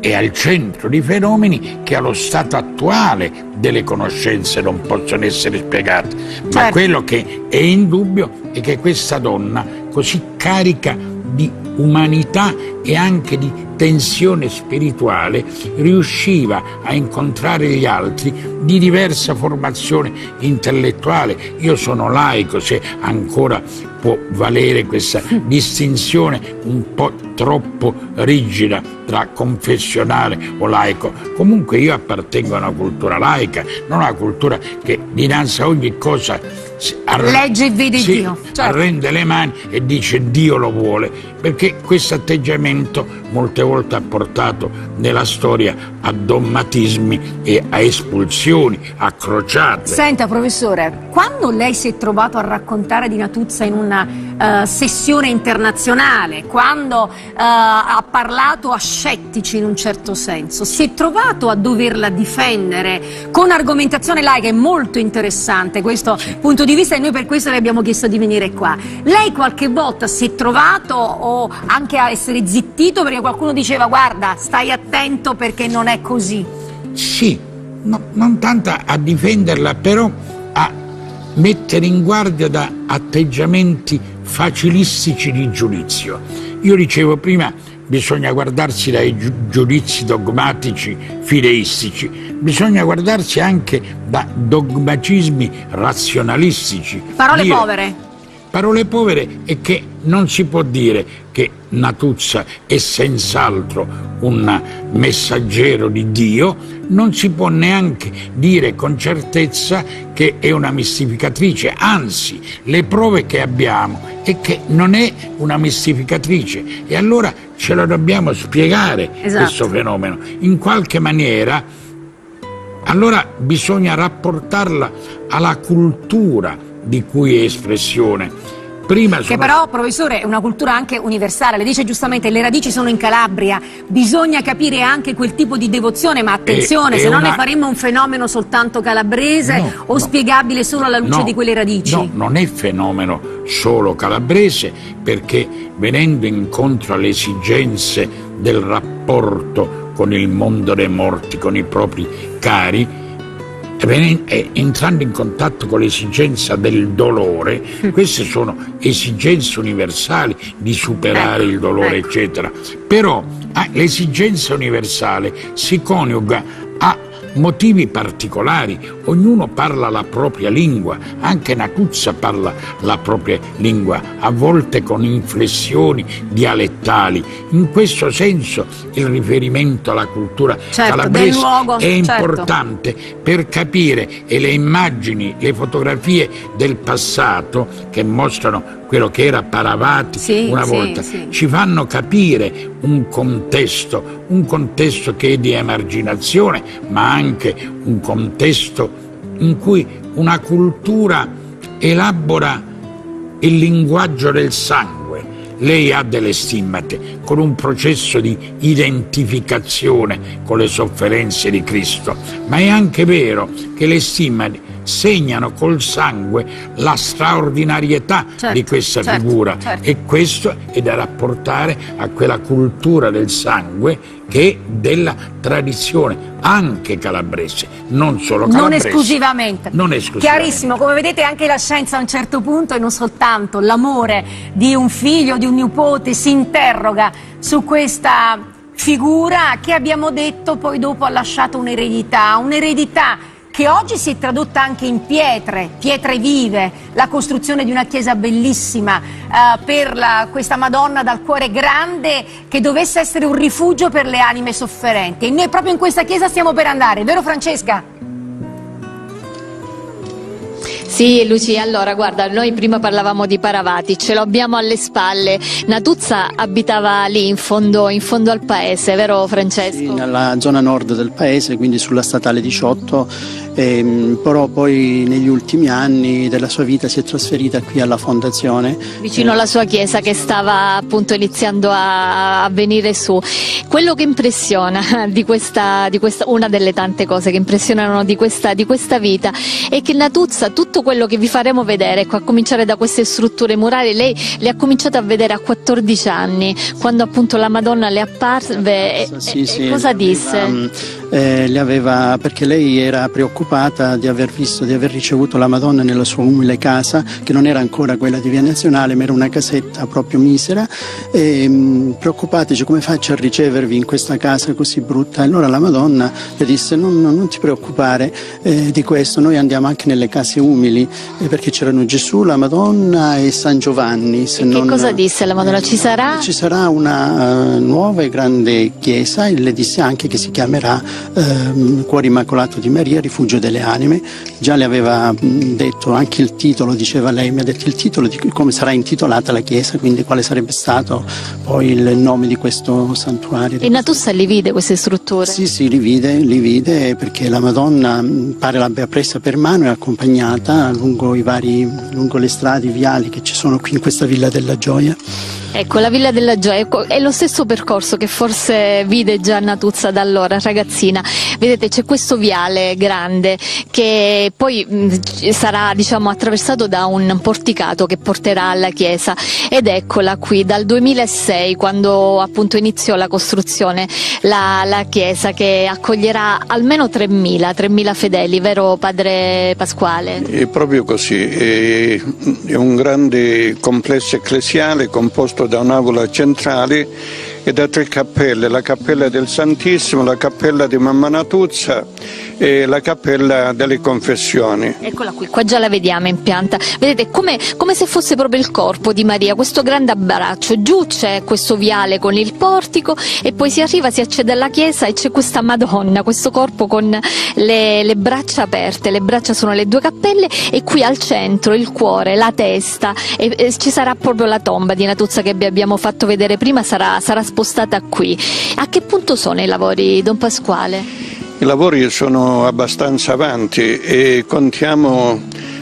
è al centro di fenomeni che allo stato attuale delle conoscenze non possono essere spiegati. Ma Certo. quello che è indubbio è che questa donna, così carica di umanità e anche di tensione spirituale, riusciva a incontrare gli altri di diversa formazione intellettuale. Io sono laico, se ancora può valere questa distinzione un po' troppo rigida tra confessionale o laico. Comunque io appartengo a una cultura laica, non a una cultura che dinanzi a ogni cosa si arre- Legge e vede sì, Dio. Certo. arrende le mani e dice Dio lo vuole, perché questo atteggiamento molte volte ha portato nella storia a dogmatismi e a espulsioni, a crociate. Senta, professore, quando lei si è trovato a raccontare di Natuzza in una eh, sessione internazionale, quando eh, ha parlato a scettici in un certo senso, si è trovato a doverla difendere con argomentazione laica, è molto interessante questo punto di vista e noi per questo le abbiamo chiesto di venire qua. Lei qualche volta si è trovato o anche a essere zittito perché qualcuno diceva guarda, stai attento perché non è così. Sì, no- non tanto a difenderla, però a mettere in guardia da atteggiamenti facilistici di giudizio. Io dicevo prima, bisogna guardarsi dai giu- giudizi dogmatici fideistici, bisogna guardarsi anche da dogmatismi razionalistici. Parole Dire- povere. Parole povere è che non si può dire che Natuzza è senz'altro un messaggero di Dio, non si può neanche dire con certezza che è una mistificatrice, anzi le prove che abbiamo è che non è una mistificatrice e allora ce lo dobbiamo spiegare Esatto. questo fenomeno. In qualche maniera allora bisogna rapportarla alla cultura di cui è espressione. Prima Che però, professore, è una cultura anche universale. Le dice giustamente, le radici sono in Calabria, bisogna capire anche quel tipo di devozione, ma attenzione, è se no una- ne faremmo un fenomeno soltanto calabrese No, o no. spiegabile solo alla luce No, di quelle radici. No, non è fenomeno solo calabrese perché venendo incontro alle esigenze del rapporto con il mondo dei morti, con i propri cari, e venen- e entrando in contatto con l'esigenza del dolore, queste sono esigenze universali di superare Ecco, il dolore, ecco. eccetera. Però ah, l'esigenza universale si coniuga a motivi particolari, ognuno parla la propria lingua, anche Natuzza parla la propria lingua, a volte con inflessioni dialettali. In questo senso il riferimento alla cultura Certo, calabrese luogo, è certo. importante per capire e le immagini, le fotografie del passato che mostrano quello che era Paravati Sì, una volta, sì. ci fanno capire un contesto, un contesto che è di emarginazione, ma anche un contesto in cui una cultura elabora il linguaggio del sangue. Lei ha delle stimmate con un processo di identificazione con le sofferenze di Cristo, ma è anche vero che le stimmate segnano col sangue la straordinarietà Certo, di questa certo, figura certo. e questo è da rapportare a quella cultura del sangue che della tradizione anche calabrese, non solo Non calabrese. esclusivamente. Non esclusivamente. Chiarissimo, come vedete anche la scienza a un certo punto e non soltanto l'amore di un figlio, di un nipote si interroga su questa figura che abbiamo detto poi dopo ha lasciato un'eredità, un'eredità che oggi si è tradotta anche in pietre, pietre vive, la costruzione di una chiesa bellissima eh, per la- questa Madonna dal cuore grande che dovesse essere un rifugio per le anime sofferenti. E noi proprio in questa chiesa stiamo per andare, vero Francesca? Sì, Lucia, allora guarda, noi prima parlavamo di Paravati, ce l'abbiamo alle spalle. Natuzza abitava lì in fondo, in fondo al paese, vero Francesco? Sì, nella zona nord del paese, quindi sulla statale 18, ehm, però poi negli ultimi anni della sua vita si è trasferita qui alla fondazione. Vicino alla sua chiesa che stava appunto iniziando a, a venire su. Quello che impressiona di questa, di questa, una delle tante cose che impressionano di questa, di questa vita è che Natuzza, tutto quello che vi faremo vedere, ecco, a cominciare da queste strutture murali, lei le ha cominciato a vedere a 14 anni, quando appunto la Madonna le apparve. Sì, e- sì, e cosa disse? Eh, le aveva- perché lei era preoccupata di aver visto, di aver ricevuto la Madonna nella sua umile casa, che non era ancora quella di Via Nazionale, ma era una casetta proprio misera, e, mm, preoccupata, dice come faccio a ricevervi in questa casa così brutta? E allora la Madonna le disse non, non- non ti preoccupare eh, di questo, noi andiamo anche nelle case umili, eh, perché c'erano Gesù, la Madonna e San Giovanni. Se E che non- cosa disse la Madonna? Ci sarà? ci sarà una eh, nuova e grande chiesa e le disse anche che si chiamerà ehm, Cuore Immacolato di Maria, Rifugio delle Anime. Già le aveva detto anche il titolo, diceva lei, mi ha detto il titolo di come sarà intitolata la chiesa, quindi quale sarebbe stato poi il nome di questo santuario. E Natuzza li vide queste strutture? Sì, sì, li vide, li vide perché la Madonna pare l'abbia presa per mano e accompagnata lungo, i vari, lungo le strade, i viali che ci sono qui in questa Villa della Gioia. Ecco, la Villa della Gioia ecco, è lo stesso percorso che forse vide già Natuzza da allora, ragazzina. Vedete, c'è questo viale grande che poi mh, sarà diciamo, attraversato da un porticato che porterà alla chiesa ed eccola qui dal 2006 quando appunto iniziò la costruzione la, la chiesa che accoglierà almeno 3.000, 3.000 fedeli, vero padre Pasquale? È proprio così, è è un grande complesso ecclesiale composto da un'aula centrale e da tre cappelle, la cappella del Santissimo, la cappella di Mamma Natuzza e la cappella delle confessioni. Eccola qui, qua già la vediamo in pianta. Vedete, come, come se fosse proprio il corpo di Maria, questo grande abbraccio. Giù c'è questo viale con il portico e poi si arriva, si accede alla chiesa e c'è questa Madonna, questo corpo con le, le braccia aperte. Le braccia sono le due cappelle e qui al centro il cuore, la testa e, e ci sarà proprio la tomba di Natuzza che abbiamo fatto vedere prima, sarà, sarà spostata qui. A che punto sono i lavori, Don Pasquale? I lavori sono abbastanza avanti e contiamo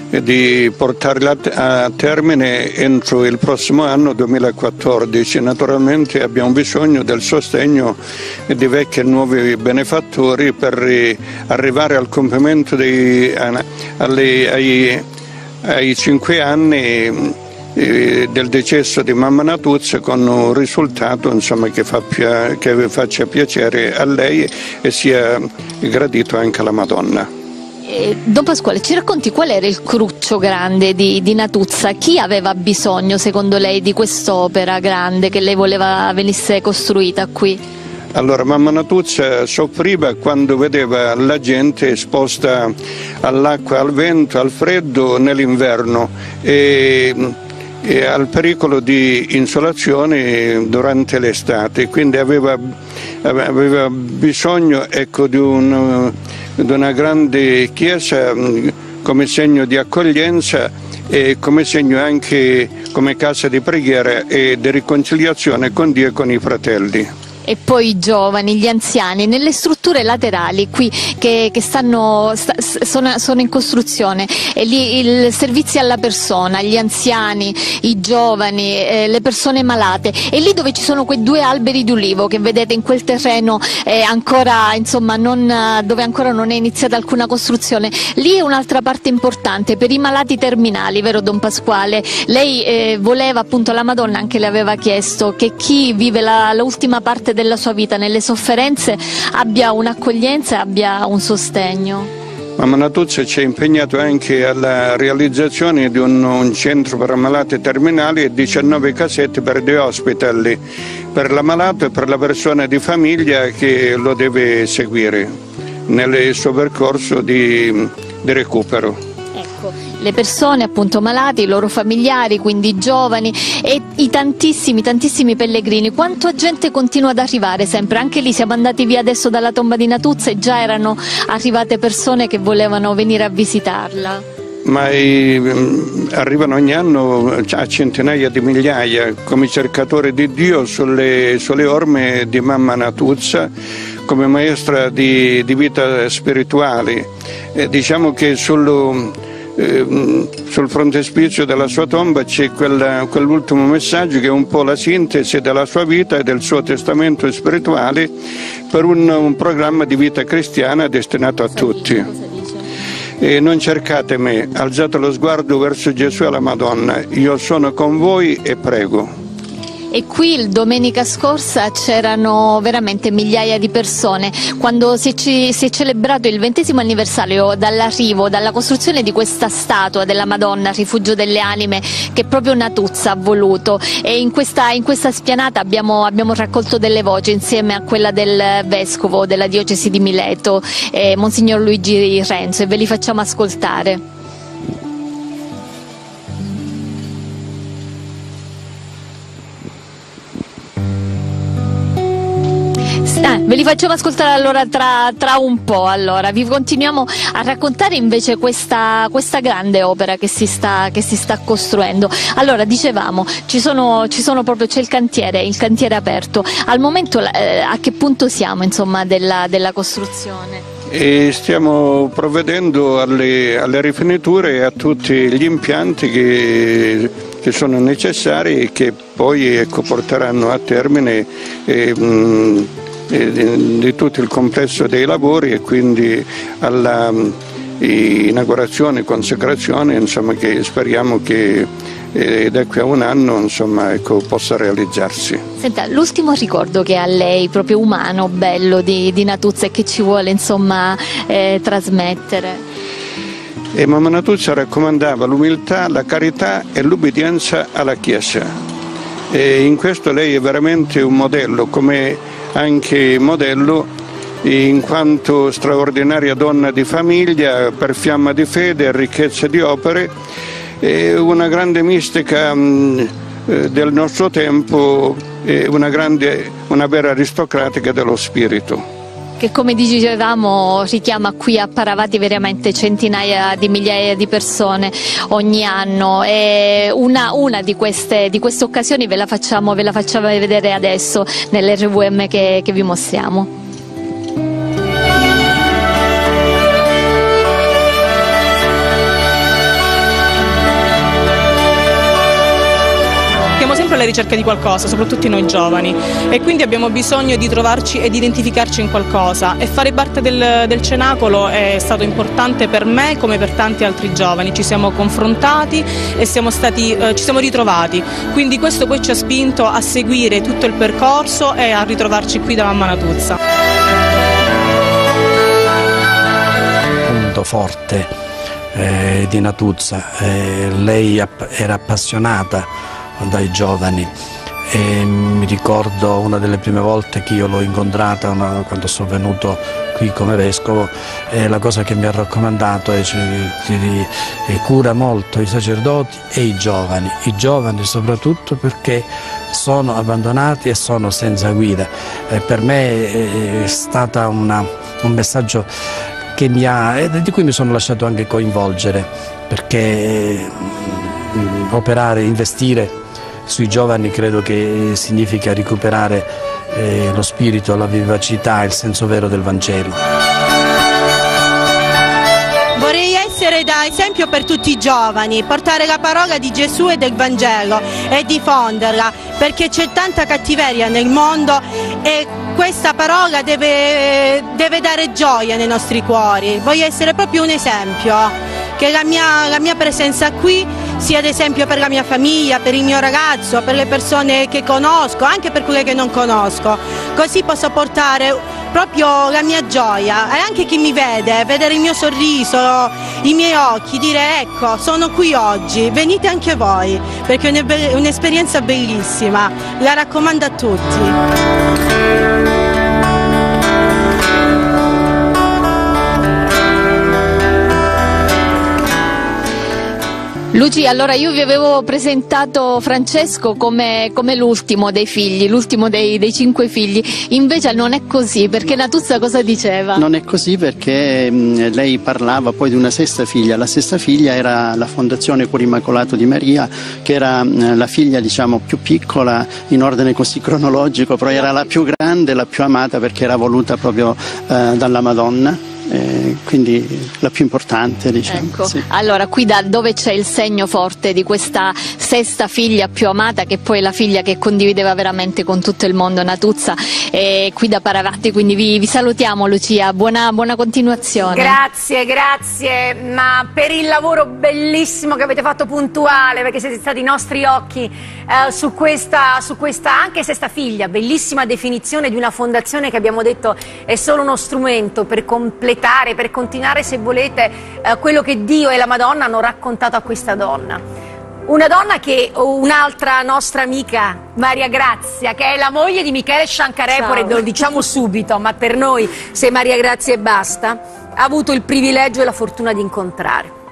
di portarla a termine entro il prossimo anno 2014. Naturalmente abbiamo bisogno del sostegno di vecchi e nuovi benefattori per arrivare al compimento dei, alle, ai, ai cinque anni del decesso di mamma Natuzza con un risultato insomma, che, fa, che faccia piacere a lei e sia gradito anche alla Madonna. Eh, Don Pasquale, ci racconti qual era il cruccio grande di, di, Natuzza? Chi aveva bisogno, secondo lei, di quest'opera grande che lei voleva venisse costruita qui? Allora, mamma Natuzza soffriva quando vedeva la gente esposta all'acqua, al vento, al freddo nell'inverno e, e al pericolo di insolazione durante l'estate, quindi aveva, aveva bisogno ecco, di un di una grande chiesa mm, come segno di accoglienza e come segno anche come casa di preghiera e di riconciliazione con Dio e con i fratelli e poi i giovani, gli anziani, nelle strutture laterali qui che, che stanno, sta, sono, sono, in costruzione, e lì il servizio alla persona, gli anziani, i giovani, eh, le persone malate e lì dove ci sono quei due alberi di ulivo che vedete in quel terreno eh, ancora, insomma, non, dove ancora non è iniziata alcuna costruzione, lì è un'altra parte importante per i malati terminali, vero Don Pasquale? Lei eh, voleva appunto la Madonna anche le aveva chiesto che chi vive l'ultima parte della sua vita, nelle sofferenze, abbia un'accoglienza e abbia un sostegno. Mamma Natuzza ci ha impegnato anche alla realizzazione di un, un, centro per malati terminali e 19 casette per due ospitali, per l'ammalato e per la persona di famiglia che lo deve seguire nel suo percorso di, di recupero le persone appunto malate, i loro familiari, quindi i giovani e i tantissimi, tantissimi pellegrini. Quanta gente continua ad arrivare sempre? Anche lì siamo andati via adesso dalla tomba di Natuzza e già erano arrivate persone che volevano venire a visitarla ma eh, arrivano ogni anno a centinaia di migliaia come cercatori di Dio sulle, sulle orme di Mamma Natuzza come maestra di, di vita spirituale. Diciamo che sul, Ehm, sul frontespizio della sua tomba c'è quell'ultimo messaggio che è un po' la sintesi della sua vita e del suo testamento spirituale per un, un programma di vita cristiana destinato a tutti. E non cercate me, alzate lo sguardo verso Gesù e la Madonna, io sono con voi e prego e qui domenica scorsa c'erano veramente migliaia di persone quando si è, si è celebrato il ventesimo anniversario dall'arrivo, dalla costruzione di questa statua della Madonna, rifugio delle anime che proprio Natuzza ha voluto e in questa, in questa spianata abbiamo, abbiamo, raccolto delle voci insieme a quella del vescovo della diocesi di Mileto, eh, Monsignor Luigi Renzo e ve li facciamo ascoltare. Ve li facciamo ascoltare allora tra, tra un po'. Allora. Vi continuiamo a raccontare invece questa, questa grande opera che si, sta, che si, sta, costruendo. Allora, dicevamo, ci sono, ci sono proprio, c'è il cantiere, il cantiere aperto. Al momento eh, a che punto siamo insomma, della, della costruzione? E stiamo provvedendo alle, alle, rifiniture e a tutti gli impianti che, che sono necessari e che poi ecco, porteranno a termine eh, mh, di tutto il complesso dei lavori e quindi alla mm, inaugurazione e consacrazione insomma, che speriamo che eh, da qui a un anno insomma, ecco, possa realizzarsi. Senta, l'ultimo ricordo che ha lei, proprio umano, bello di, di Natuzza e che ci vuole insomma, eh, trasmettere? E Mamma Natuzza raccomandava l'umiltà, la carità e l'ubbidienza alla Chiesa. E in questo lei è veramente un modello, come anche modello in quanto straordinaria donna di famiglia, per fiamma di fede ricchezza di opere, una grande mistica mh, eh, del nostro tempo, una, grande, una vera aristocratica dello spirito che come dicevamo richiama qui a Paravati veramente centinaia di migliaia di persone ogni anno e una, una di, queste, di, queste, occasioni ve la, facciamo, ve la facciamo vedere adesso nell'RVM che, che vi mostriamo. Alla ricerca di qualcosa, soprattutto noi giovani, e quindi abbiamo bisogno di trovarci e di identificarci in qualcosa. E fare parte del, del cenacolo è stato importante per me come per tanti altri giovani, ci siamo confrontati e siamo stati, eh, ci siamo ritrovati, quindi questo poi ci ha spinto a seguire tutto il percorso e a ritrovarci qui da Mamma Natuzza. Punto forte eh, di Natuzza, eh, lei era appassionata dai giovani e mi ricordo una delle prime volte che io l'ho incontrata una, quando sono venuto qui come vescovo e la cosa che mi ha raccomandato è che cura molto i sacerdoti e i giovani, i giovani soprattutto perché sono abbandonati e sono senza guida. E per me è stato un messaggio ha, di cui mi sono lasciato anche coinvolgere perché mm, operare, investire sui giovani credo che significa recuperare eh, lo spirito, la vivacità, il senso vero del Vangelo. Vorrei essere da esempio per tutti i giovani, portare la parola di Gesù e del Vangelo e diffonderla, perché c'è tanta cattiveria nel mondo e questa parola deve, deve dare gioia nei nostri cuori. Voglio essere proprio un esempio, che la mia, la mia presenza qui sia ad esempio per la mia famiglia, per il mio ragazzo, per le persone che conosco, anche per quelle che non conosco. Così posso portare proprio la mia gioia e anche chi mi vede, vedere il mio sorriso, i miei occhi, dire ecco, sono qui oggi, venite anche voi, perché è un'esperienza bellissima, la raccomando a tutti. Luci, allora io vi avevo presentato Francesco come, come l'ultimo dei figli, l'ultimo dei, dei, cinque figli, invece non è così perché Natuzza cosa diceva? Non è così perché mh, lei parlava poi di una sesta figlia, la sesta figlia era la Fondazione Cuore Immacolato di Maria che era mh, la figlia diciamo più piccola in ordine così cronologico, però era la più grande, la più amata perché era voluta proprio eh, dalla Madonna eh, quindi la più importante diciamo. Ecco. Sì. Allora qui da dove c'è il segno forte di questa sesta figlia più amata che poi è la figlia che condivideva veramente con tutto il mondo Natuzza e qui da Paravatti quindi vi, vi salutiamo Lucia, buona, buona, continuazione. Grazie, grazie, ma per il lavoro bellissimo che avete fatto puntuale perché siete stati i nostri occhi eh, su, questa, su questa anche sesta figlia, bellissima definizione di una fondazione che abbiamo detto è solo uno strumento per completare completare, per continuare se volete eh, quello che Dio e la Madonna hanno raccontato a questa donna. Una donna che un'altra nostra amica, Maria Grazia, che è la moglie di Michele Sciancarepore, lo diciamo subito, ma per noi se Maria Grazia e basta, ha avuto il privilegio e la fortuna di incontrare.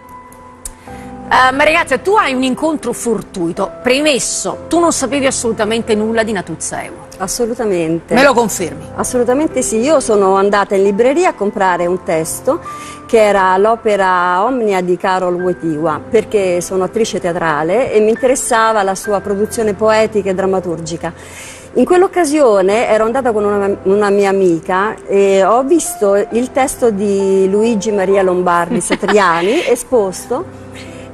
Uh, Maria Grazia, tu hai un incontro fortuito. Premesso, tu non sapevi assolutamente nulla di Natuzza Evo. Assolutamente. Me lo confermi? Assolutamente sì, io sono andata in libreria a comprare un testo che era l'opera Omnia di Carol Wojtyła perché sono attrice teatrale e mi interessava la sua produzione poetica e drammaturgica. In quell'occasione ero andata con una, una, mia amica e ho visto il testo di Luigi Maria Lombardi Satriani esposto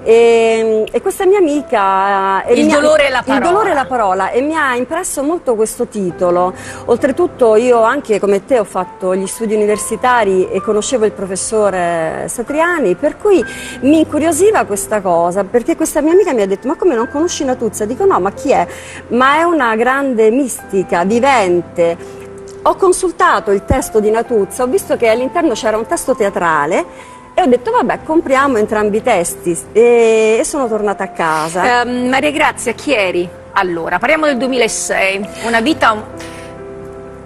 e, e, questa mia amica... Eh, il, mia, dolore e la parola. Il dolore e la parola e mi ha impresso molto questo titolo. Oltretutto io anche come te ho fatto gli studi universitari e conoscevo il professore Satriani, per cui mi incuriosiva questa cosa, perché questa mia amica mi ha detto ma come non conosci Natuzza? Dico no, ma chi è? Ma è una grande mistica, vivente. Ho consultato il testo di Natuzza, ho visto che all'interno c'era un testo teatrale e ho detto vabbè compriamo entrambi i testi e, sono tornata a casa. Uh, Maria Grazia, chi eri allora? Parliamo del 2006, una vita un,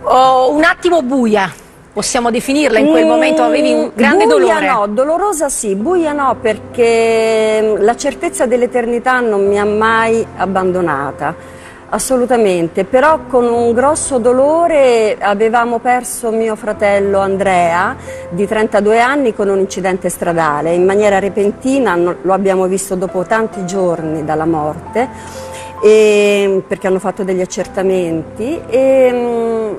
oh, un attimo buia. Possiamo definirla in quel mm, momento? Avevi un grande buia dolore? no, dolorosa sì, buia no perché la certezza dell'eternità non mi ha mai abbandonata. Assolutamente, però con un grosso dolore avevamo perso mio fratello Andrea di 32 anni con un incidente stradale, in maniera repentina lo abbiamo visto dopo tanti giorni dalla morte e, perché hanno fatto degli accertamenti e,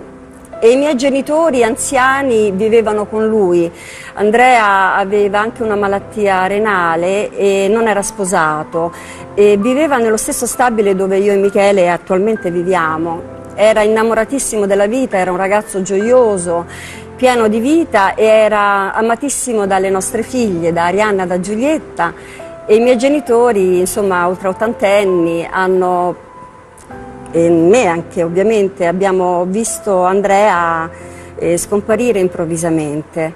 e i miei genitori anziani vivevano con lui. Andrea aveva anche una malattia renale e non era sposato e viveva nello stesso stabile dove io e Michele attualmente viviamo. Era innamoratissimo della vita, era un ragazzo gioioso, pieno di vita e era amatissimo dalle nostre figlie, da Arianna da Giulietta e i miei genitori, insomma, oltre ottantenni, hanno e me anche ovviamente abbiamo visto Andrea eh, scomparire improvvisamente.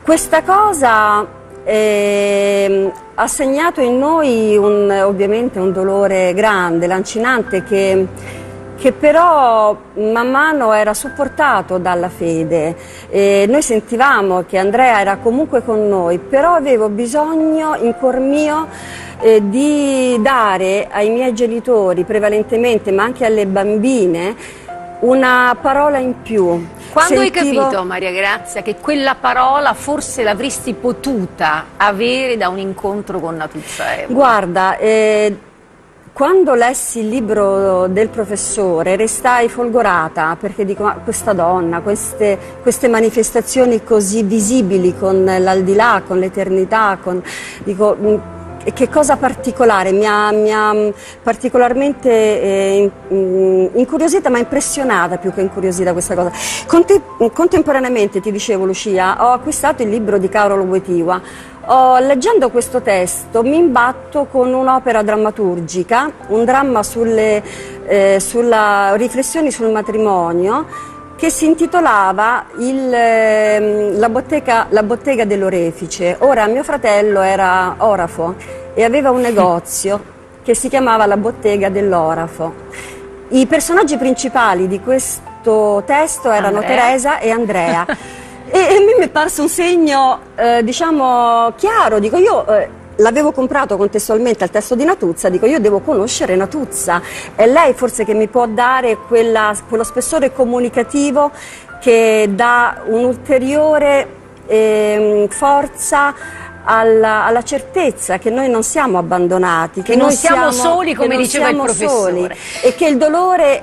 Questa cosa eh, ha segnato in noi un, ovviamente un dolore grande, lancinante che che però man mano era supportato dalla fede. E noi sentivamo che Andrea era comunque con noi, però avevo bisogno in cuor mio eh, di dare ai miei genitori prevalentemente, ma anche alle bambine, una parola in più. Quando Sentivo... hai capito, Maria Grazia, che quella parola forse l'avresti potuta avere da un incontro con Natuzza Evo? Guarda, eh, quando lessi il libro del professore restai folgorata perché dico ma questa donna, queste, queste manifestazioni così visibili con l'aldilà, con l'eternità, con, dico, mm, che cosa particolare, mi ha, mi ha particolarmente eh, mm, incuriosita ma impressionata più che incuriosita questa cosa. Conte contemporaneamente, ti dicevo Lucia, ho acquistato il libro di Carolo Wojtyła Oh, leggendo questo testo mi imbatto con un'opera drammaturgica, un dramma sulle eh, sulla riflessioni sul matrimonio che si intitolava il, eh, la, bottega, la bottega dell'orefice. Ora mio fratello era orafo e aveva un negozio che si chiamava la bottega dell'orafo. I personaggi principali di questo testo erano Andrea. Teresa e Andrea. E, e a me mi è parso un segno, eh, diciamo, chiaro, dico io... Eh, L'avevo comprato contestualmente al testo di Natuzza, dico io devo conoscere Natuzza, è lei forse che mi può dare quella, quello spessore comunicativo che dà un'ulteriore eh, forza alla, alla, certezza che noi non siamo abbandonati, che, che non siamo, siamo, soli come diceva il professore. soli, e che il dolore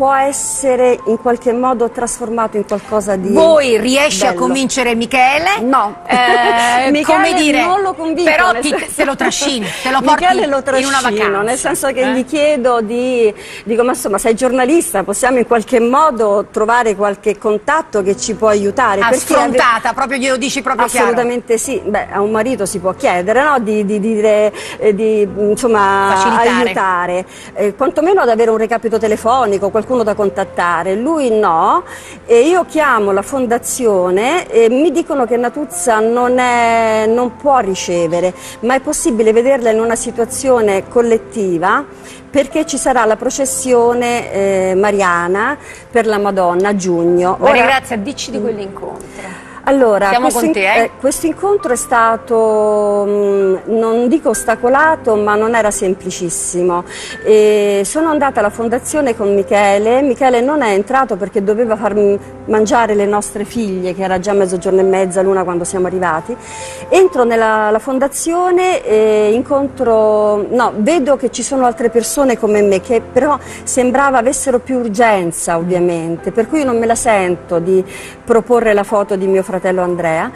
può essere in qualche modo trasformato in qualcosa di Voi riesci bello. a convincere Michele? No, eh, Michele come dire, non lo convinco. Però ti, te lo trascini, te lo porti Michele lo trascino, in una vacanza. Nel senso che eh? gli chiedo di, dico ma insomma sei giornalista, possiamo in qualche modo trovare qualche contatto che ci può aiutare. Affrontata, ave... proprio glielo dici proprio Assolutamente chiaro. sì, Beh, a un marito si può chiedere no? di, di, dire, eh, di insomma, Facilitare. aiutare, eh, quantomeno ad avere un recapito telefonico, qualcuno da contattare lui no e io chiamo la fondazione e mi dicono che Natuzza non, è, non può ricevere, ma è possibile vederla in una situazione collettiva perché ci sarà la processione eh, mariana per la Madonna a giugno. Maria Grazia, dici di quell'incontro. Allora, questo, te, eh? eh, questo, incontro è stato, mh, mm, non dico ostacolato, ma non era semplicissimo. E sono andata alla fondazione con Michele, Michele non è entrato perché doveva far mangiare le nostre figlie, che era già mezzogiorno e mezza, l'una quando siamo arrivati. Entro nella fondazione e incontro, no, vedo che ci sono altre persone come me, che però sembrava avessero più urgenza ovviamente, per cui non me la sento di proporre la foto di mio fratello Andrea.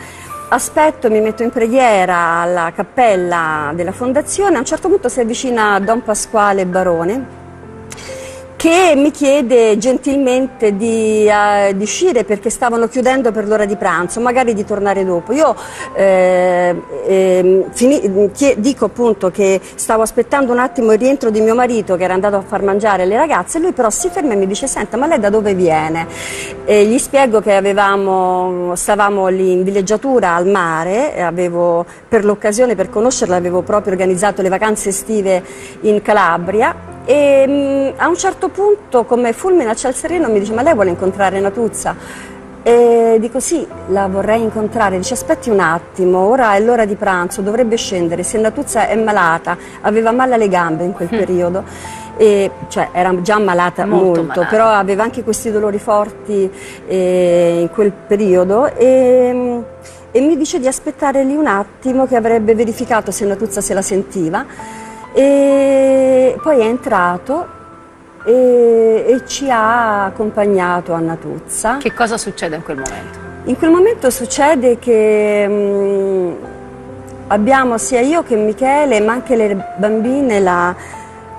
Aspetto, mi metto in preghiera alla cappella della fondazione, a un certo punto si avvicina Don Pasquale Barone, che mi chiede gentilmente di, uh, di, uscire perché stavano chiudendo per l'ora di pranzo, magari di tornare dopo. Io eh, eh, dico appunto che stavo aspettando un attimo il rientro di mio marito che era andato a far mangiare le ragazze, lui però si ferma e mi dice senta ma lei da dove viene? E gli spiego che avevamo, stavamo lì in villeggiatura al mare, avevo, per l'occasione, per conoscerla, avevo proprio organizzato le vacanze estive in Calabria e mh, mm, a un certo punto, come fulmine a ciel sereno, mi dice ma lei vuole incontrare Natuzza? E dico sì, la vorrei incontrare, dice aspetti un attimo, ora è l'ora di pranzo, dovrebbe scendere, se Natuzza è malata, aveva male alle gambe in quel mm. periodo, e, cioè era già malata molto, molto malata. però aveva anche questi dolori forti eh, in quel periodo e, mm, e mi dice di aspettare lì un attimo che avrebbe verificato se Natuzza se la sentiva e poi è entrato e, e ci ha accompagnato a Natuzza. Che cosa succede in quel momento? In quel momento succede che mh, abbiamo sia io che Michele, ma anche le bambine, la,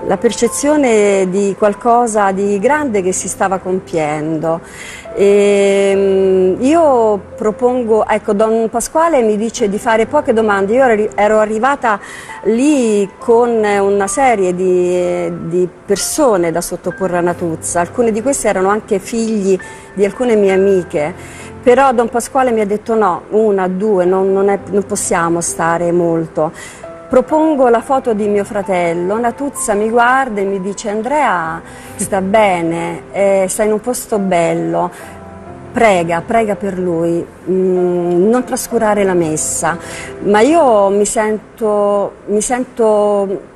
la percezione di qualcosa di grande che si stava compiendo. E, mh, io propongo, ecco, Don Pasquale mi dice di fare poche domande, io ero arrivata lì con una serie di, di, persone da sottoporre a Natuzza, alcune di queste erano anche figli di alcune mie amiche, però Don Pasquale mi ha detto no, una, due, non, non, è, non possiamo stare molto. Propongo la foto di mio fratello, Natuzza mi guarda e mi dice Andrea sta bene, eh, sta in un posto bello, prega, prega per lui, mm, non trascurare la messa, ma io mi sento, mi sento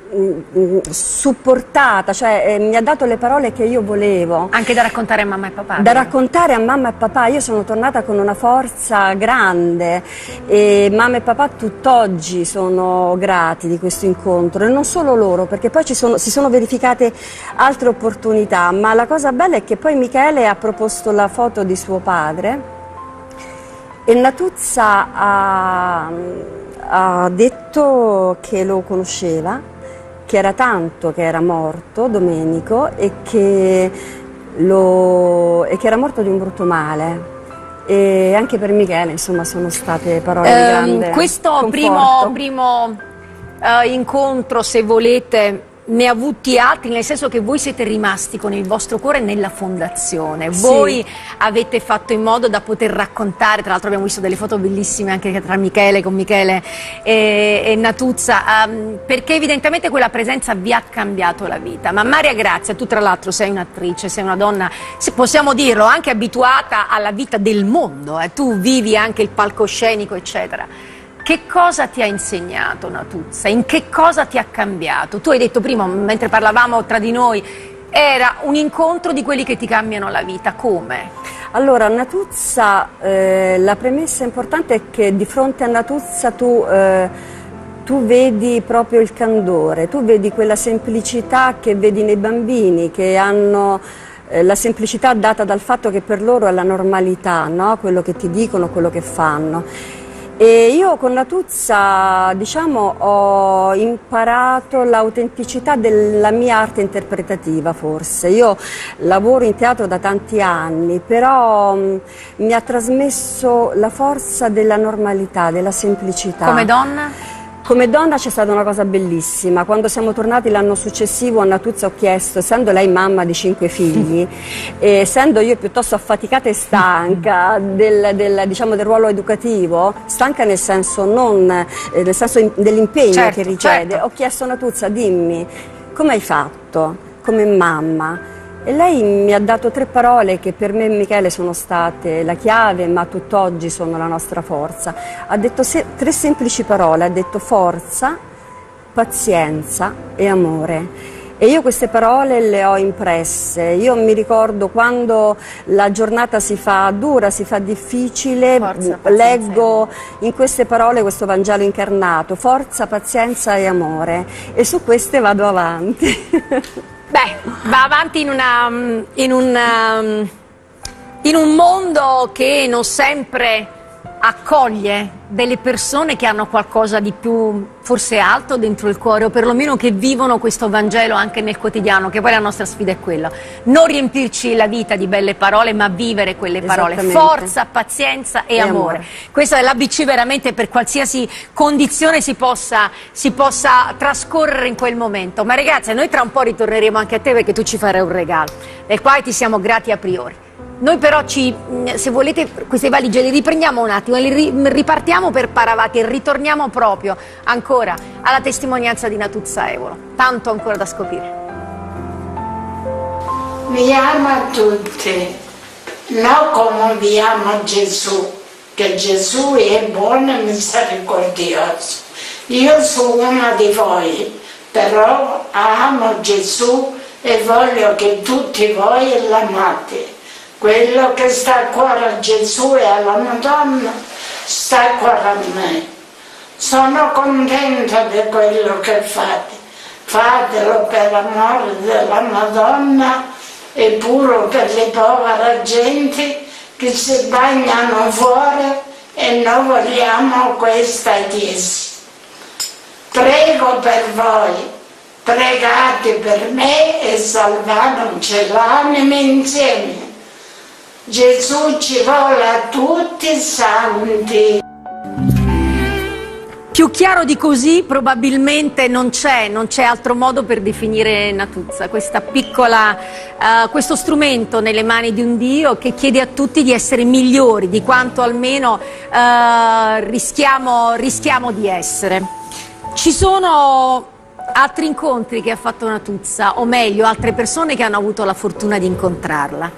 supportata, cioè eh, mi ha dato le parole che io volevo. Anche da raccontare a mamma e papà? Da raccontare a mamma e papà, io sono tornata con una forza grande e mamma e papà tutt'oggi sono grati di questo incontro e non solo loro perché poi sono, si sono verificate altre opportunità, ma la cosa bella è che poi Michele ha proposto la foto di suo padre e Natuzza ha, ha detto che lo conosceva che era tanto che era morto Domenico e che, lo, e che era morto di un brutto male. E anche per Michele, insomma, sono state parole di ehm, grande Questo conforto. primo, primo uh, incontro, se volete, ne ha avuti altri, nel senso che voi siete rimasti con il vostro cuore nella fondazione, Sì. voi avete fatto in modo da poter raccontare, tra l'altro abbiamo visto delle foto bellissime anche tra Michele, con Michele e, e Natuzza, ehm, perché evidentemente quella presenza vi ha cambiato la vita. Ma Maria Grazia, tu tra l'altro sei un'attrice, sei una donna, se possiamo dirlo, anche abituata alla vita del mondo, eh, tu vivi anche il palcoscenico, eccetera. Che cosa ti ha insegnato Natuzza? In che cosa ti ha cambiato? Tu hai detto prima, mentre parlavamo tra di noi, era un incontro di quelli che ti cambiano la vita. Come? Allora, Natuzza, eh, la premessa importante è che di fronte a Natuzza tu, eh, tu vedi proprio il candore, tu vedi quella semplicità che vedi nei bambini, che hanno eh, la semplicità data dal fatto che per loro è la normalità, no? quello che ti dicono, quello che fanno. E io con Natuzza diciamo, ho imparato l'autenticità della mia arte interpretativa forse. Io lavoro in teatro da tanti anni, però mh, mi ha trasmesso la forza della normalità, della semplicità. Come donna? Come donna c'è stata una cosa bellissima, quando siamo tornati l'anno successivo a Natuzza ho chiesto, essendo lei mamma di cinque figli, e essendo io piuttosto affaticata e stanca del, del, diciamo, del ruolo educativo, stanca nel senso, non, eh, nel senso dell'impegno Certo, che richiede, certo. ho chiesto a Natuzza dimmi come hai fatto come mamma? E lei mi ha dato tre parole che per me e Michele sono state la chiave, ma tutt'oggi sono la nostra forza. Ha detto se- tre semplici parole, ha detto forza, pazienza e amore. E io queste parole le ho impresse. Io mi ricordo quando la giornata si fa dura, si fa difficile, Forza, leggo in queste parole questo Vangelo incarnato, forza, pazienza e amore. E su queste vado avanti. Beh, va avanti in, una, in, un, um, in un mondo che non sempre accoglie delle persone che hanno qualcosa di più forse alto dentro il cuore o perlomeno che vivono questo Vangelo anche nel quotidiano, che poi la nostra sfida è quella. Non riempirci la vita di belle parole, ma vivere quelle parole. Forza, pazienza e, E amore. amore. Questa è l'ABC veramente per qualsiasi condizione si possa, si possa trascorrere in quel momento. Ma ragazzi, noi tra un po' ritorneremo anche a te perché tu ci farai un regalo, del quale ti siamo grati a priori. Noi però ci, mh, se volete, queste valigie le riprendiamo un attimo, le ri- ripartiamo per Paravati e ritorniamo proprio ancora alla testimonianza di Natuzza Evolo. Tanto ancora da scoprire. Amo a tutti, non come vi ama Gesù, che Gesù è buono e misericordioso. Io sono una di voi, però amo Gesù e voglio che tutti voi l'amate. Quello che sta a cuore a Gesù e alla Madonna sta a cuore a me. Sono contenta di quello che fate. fatelo per amore della Madonna e pure per le povere gente che si bagnano fuori e noi vogliamo questa chiesa. Prego per voi, pregate per me e salvateci l'anima insieme. Gesù ci vuole a tutti santi. Più chiaro di così probabilmente non c'è, non c'è altro modo per definire Natuzza, piccola, eh, questo strumento nelle mani di un Dio che chiede a tutti di essere migliori di quanto almeno eh, rischiamo, rischiamo di essere. Ci sono altri incontri che ha fatto Natuzza, o meglio, altre persone che hanno avuto la fortuna di incontrarla.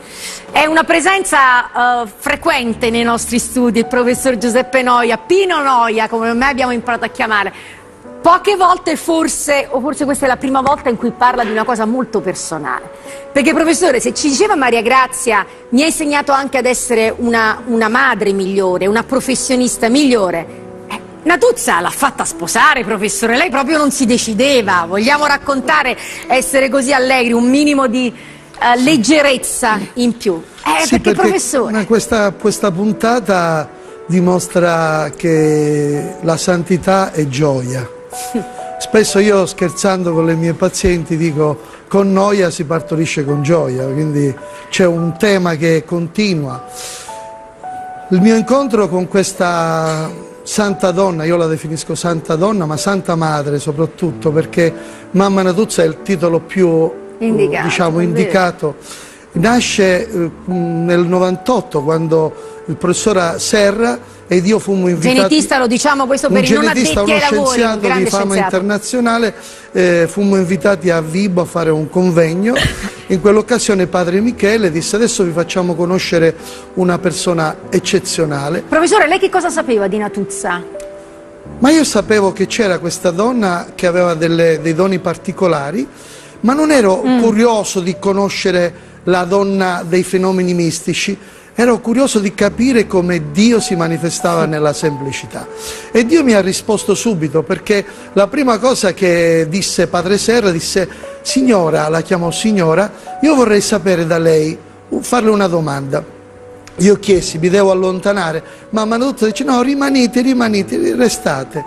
È una presenza uh, frequente nei nostri studi, il professor Giuseppe Noia, Pino Noia, come ormai abbiamo imparato a chiamare. Poche volte forse, o forse questa è la prima volta in cui parla di una cosa molto personale. Perché professore, se ci diceva Maria Grazia, mi ha insegnato anche ad essere una, una madre migliore, una professionista migliore, Natuzza l'ha fatta sposare, professore, lei proprio non si decideva. Vogliamo raccontare, essere così allegri, un minimo di uh, leggerezza in più. Eh, sì, perché, perché professore... Questa, questa puntata dimostra che la santità è gioia. Spesso io scherzando con le mie pazienti dico con noia si partorisce con gioia, quindi c'è un tema che continua. Il mio incontro con questa Santa Donna, io la definisco Santa Donna, ma Santa Madre soprattutto, perché Mamma Natuzza è il titolo più indicato. Diciamo, indicato. Nasce eh, nel 98 quando il professor Serra ed io fummo invitati... Genetista, lo diciamo questo per i non addetti ai lavori, uno scienziato di fama scienziato. internazionale, eh, fummo invitati a Vibo a fare un convegno. In quell'occasione padre Michele disse adesso vi facciamo conoscere una persona eccezionale. Professore, lei che cosa sapeva di Natuzza? Ma io sapevo che c'era questa donna che aveva delle, dei doni particolari, ma non ero mm. curioso di conoscere la donna dei fenomeni mistici, ero curioso di capire come Dio si manifestava nella semplicità. E Dio mi ha risposto subito perché la prima cosa che disse Padre Serra disse Signora, la chiamò Signora, io vorrei sapere da lei, farle una domanda. Io chiesi, mi devo allontanare, mamma Nutto dice no, rimanete, rimanete, restate.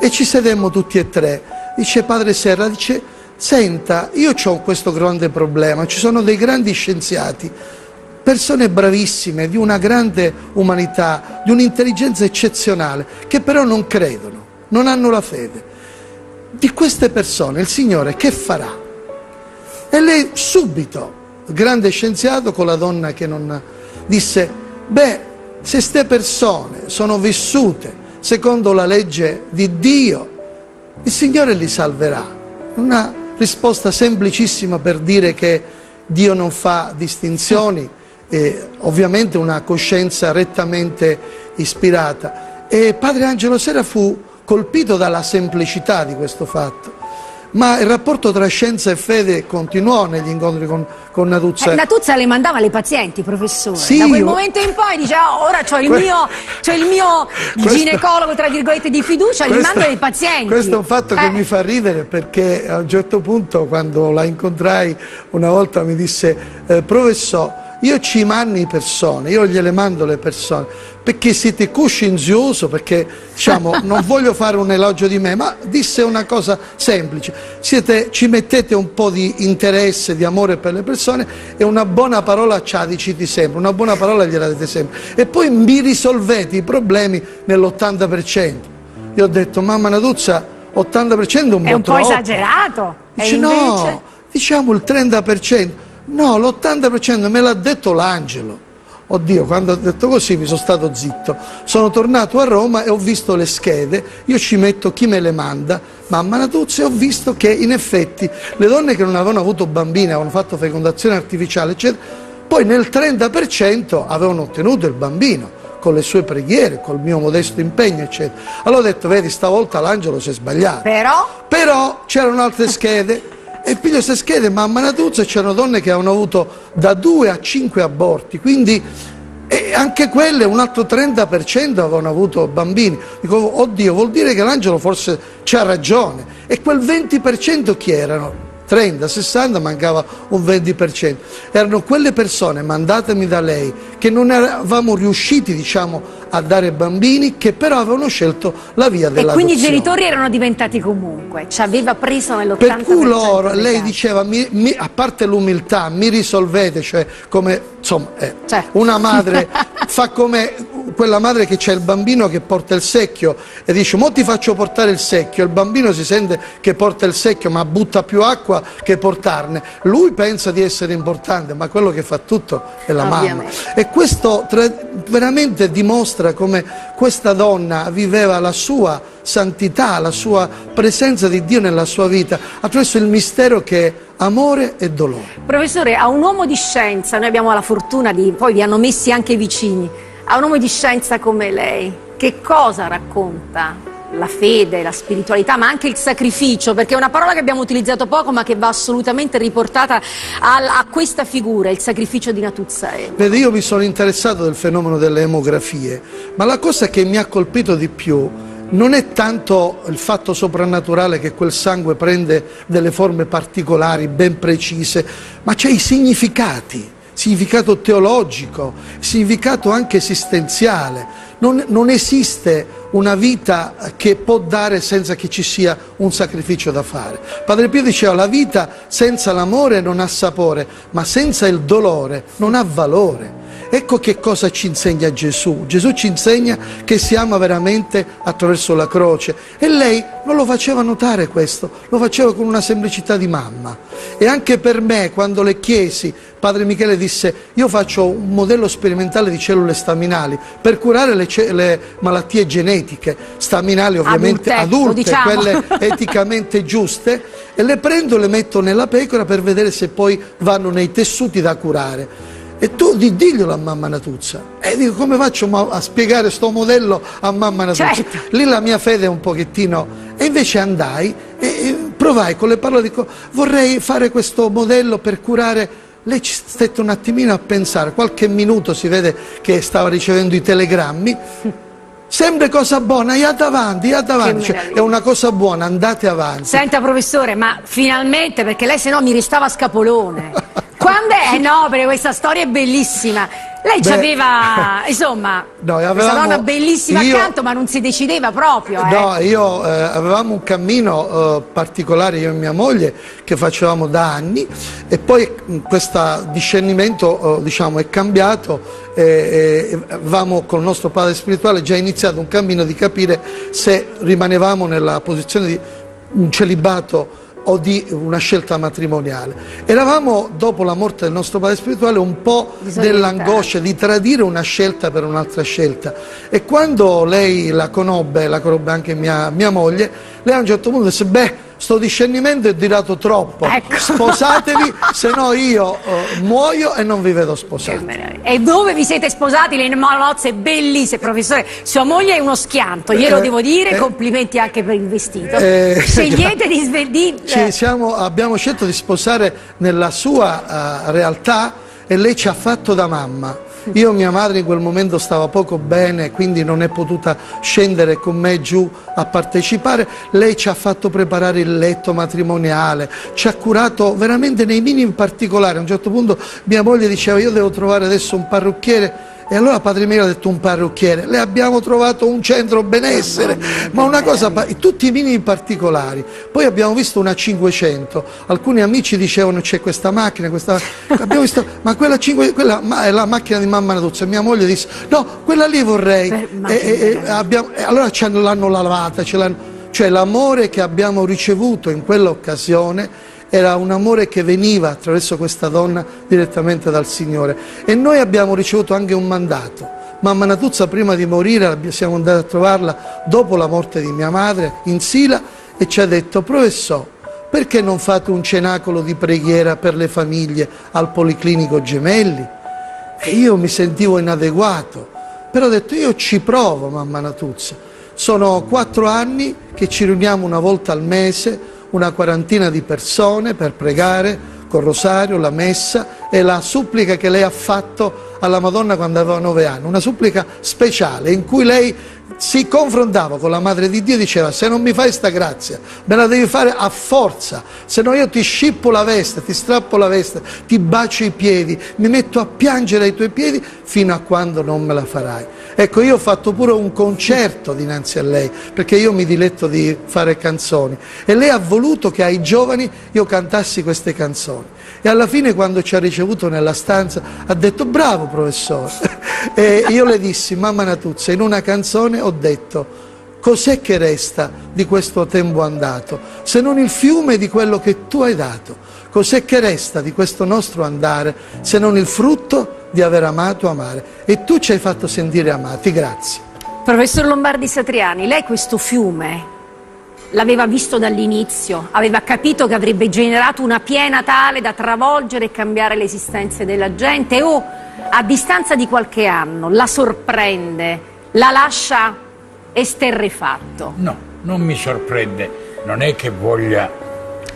E ci sedemmo tutti e tre. Dice Padre Serra, dice senta, io ho questo grande problema, ci sono dei grandi scienziati, persone bravissime, di una grande umanità, di un'intelligenza eccezionale, che però non credono, non hanno la fede. Di queste persone il Signore che farà? E lei subito, grande scienziato con la donna che non disse, beh, se queste persone sono vissute secondo la legge di Dio, il Signore li salverà. Una risposta semplicissima per dire che Dio non fa distinzioni, e ovviamente una coscienza rettamente ispirata. E padre Angelo Sera fu colpito dalla semplicità di questo fatto. Ma il rapporto tra scienza e fede continuò negli incontri con, con Natuzza. Eh, Natuzza le mandava le pazienti, professore. Sì, da quel io... momento in poi diceva, oh, ora ho il, que... mio, il mio questo... ginecologo, tra virgolette, di fiducia, questo... gli mando le pazienti. Questo è un fatto eh. che mi fa ridere perché a un certo punto, quando la incontrai, una volta mi disse, eh, professore, io ci mando persone, io gliele mando le persone, perché siete coscienzioso, perché diciamo, non voglio fare un elogio di me, ma disse una cosa semplice, siete, ci mettete un po' di interesse, di amore per le persone e una buona parola ci ha diciti sempre, una buona parola gliela dite sempre e poi mi risolvete i problemi nell'80%. Io ho detto, mamma Natuzza, 80% è un po' È un po' troppo. esagerato. Dice, invece... no, diciamo il 30%. No, l'80% me l'ha detto l'angelo. Oddio, quando ho detto così mi sono stato zitto. Sono tornato a Roma e ho visto le schede, io ci metto chi me le manda, mamma Natuzzi, e ho visto che in effetti le donne che non avevano avuto bambini, avevano fatto fecondazione artificiale, eccetera, poi nel 30% avevano ottenuto il bambino con le sue preghiere, col mio modesto impegno, eccetera. Allora ho detto, vedi, stavolta l'angelo si è sbagliato. Però? Però c'erano altre schede. E piglio se schede mamma Natuzza c'erano donne che avevano avuto da due a cinque aborti, quindi anche quelle, un altro 30% avevano avuto bambini. Dico, oddio, vuol dire che l'angelo forse c'ha ragione. E quel 20% chi erano? 30, 60, mancava un 20%. Erano quelle persone, mandatemi da lei, che non eravamo riusciti, diciamo, a dare bambini, che però avevano scelto la via dell'adozione. E quindi i genitori erano diventati comunque, ci aveva preso nell'80%. Per cui loro, lei diceva, mi, mi, a parte l'umiltà, mi risolvete, cioè come, insomma, eh, Certo. una madre fa come quella madre che c'è il bambino che porta il secchio e dice, mo ti faccio portare il secchio, il bambino si sente che porta il secchio ma butta più acqua che portarne. Lui pensa di essere importante, ma quello che fa tutto è la mamma. Ovviamente. E questo veramente dimostra come questa donna viveva la sua santità, la sua presenza di Dio nella sua vita, attraverso il mistero che è amore e dolore. Professore, a un uomo di scienza, noi abbiamo la fortuna di, poi vi hanno messi anche vicini, a un uomo di scienza come lei, che cosa racconta la fede, la spiritualità, ma anche il sacrificio, perché è una parola che abbiamo utilizzato poco, ma che va assolutamente riportata al- a, questa figura, il sacrificio di Natuzzae. Vede, io mi sono interessato del fenomeno delle emografie, ma la cosa che mi ha colpito di più non è tanto il fatto soprannaturale che quel sangue prende delle forme particolari, ben precise, ma c'è i significati, significato teologico, significato anche esistenziale. Non, non esiste una vita che può dare senza che ci sia un sacrificio da fare. Padre Pio diceva la vita senza l'amore non ha sapore, ma senza il dolore non ha valore. Ecco che cosa ci insegna Gesù. Gesù ci insegna che si ama veramente attraverso la croce e lei non lo faceva notare questo, lo faceva con una semplicità di mamma. E anche per me, quando le chiesi, padre Michele disse io faccio un modello sperimentale di cellule staminali per curare le, le malattie genetiche, staminali ovviamente Adulte, lo adulte, diciamo. quelle eticamente giuste, e le prendo e le metto nella pecora per vedere se poi vanno nei tessuti da curare. E tu di, diglielo a mamma Natuzza. E dico come faccio a spiegare sto modello a mamma Natuzza? Certo. Lì la mia fede è un pochettino... E invece andai e, e provai con le parole, dico vorrei fare questo modello per curare... Lei ci stette un attimino a pensare, qualche minuto si vede che stava ricevendo i telegrammi. Sempre cosa buona, iate avanti, iate avanti. Cioè, è una cosa buona, andate avanti. Senta professore, ma finalmente, perché lei se no mi restava scapolone. Quando è? No, perché questa storia è bellissima. Lei Beh, aveva, insomma, questa avevamo- donna bellissima io- accanto, ma non si decideva proprio. Eh. No, io eh, avevamo un cammino eh, particolare io e mia moglie che facevamo da anni e poi mh, questo discernimento eh, diciamo, è cambiato e avevamo con il nostro padre spirituale già iniziato un cammino di capire se rimanevamo nella posizione di un celibato o di una scelta matrimoniale. Eravamo, dopo la morte del nostro padre spirituale, un po' dell'angoscia di tradire una scelta per un'altra scelta. E quando lei la conobbe, la conobbe anche mia, mia moglie, lei a un certo punto disse, beh, sto discernimento è durato troppo, Ecco. sposatevi, se no io eh, muoio e non vi vedo sposati. E dove vi siete sposati? Le nozze bellissime, professore. Sua moglie è uno schianto, glielo Eh, devo dire. eh, complimenti anche per il vestito. Eh, Scegliete di svegliare. Siamo- abbiamo scelto di sposare nella sua eh, realtà e lei ci ha fatto da mamma. Io mia madre in quel momento stava poco bene, quindi non è potuta scendere con me giù a partecipare. Lei ci ha fatto preparare il letto matrimoniale, ci ha curato veramente nei minimi particolari. A un certo punto mia moglie diceva io devo trovare adesso un parrucchiere. E allora padre mio ha detto un parrucchiere, le abbiamo trovato un centro benessere, ma una cosa, tutti i minimi particolari. Poi abbiamo visto una 500, alcuni amici dicevano c'è questa macchina, questa... abbiamo visto, ma quella, 5 quella ma- è la macchina di mamma Natuzza. E mia moglie disse, no, quella lì vorrei. E, e- e abbiamo- e allora ce l'hanno lavata, ce l'hanno- cioè l'amore che abbiamo ricevuto in quell'occasione era un amore che veniva attraverso questa donna direttamente dal Signore. E noi abbiamo ricevuto anche un mandato. Mamma Natuzza prima di morire siamo andati a trovarla dopo la morte di mia madre in Sila e ci ha detto professore perché non fate un cenacolo di preghiera per le famiglie al Policlinico Gemelli? E io mi sentivo inadeguato, però ho detto io ci provo mamma Natuzza. Sono quattro anni che ci riuniamo una volta al mese, una quarantina di persone per pregare col rosario, la messa è la supplica che lei ha fatto alla Madonna quando aveva nove anni, una supplica speciale in cui lei si confrontava con la Madre di Dio e diceva se non mi fai sta grazia me la devi fare a forza, se no io ti scippo la veste, ti strappo la veste, ti bacio i piedi, mi metto a piangere ai tuoi piedi fino a quando non me la farai. Ecco, io ho fatto pure un concerto dinanzi a lei, perché io mi diletto di fare canzoni e lei ha voluto che ai giovani io cantassi queste canzoni. E alla fine quando ci ha ricevuto nella stanza ha detto bravo professore. e io le dissi, mamma Natuzza, in una canzone ho detto cos'è che resta di questo tempo andato, se non il fiume di quello che tu hai dato? Cos'è che resta di questo nostro andare, se non il frutto di aver amato amare? E tu ci hai fatto sentire amati, grazie. Professor Lombardi Satriani, lei questo fiume l'aveva visto dall'inizio, aveva capito che avrebbe generato una piena tale da travolgere e cambiare le esistenze della gente o a distanza di qualche anno la sorprende, la lascia esterrefatto? No, non mi sorprende, non è che voglia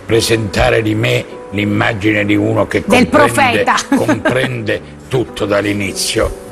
presentare di me l'immagine di uno che Del comprende, profeta. comprende tutto dall'inizio.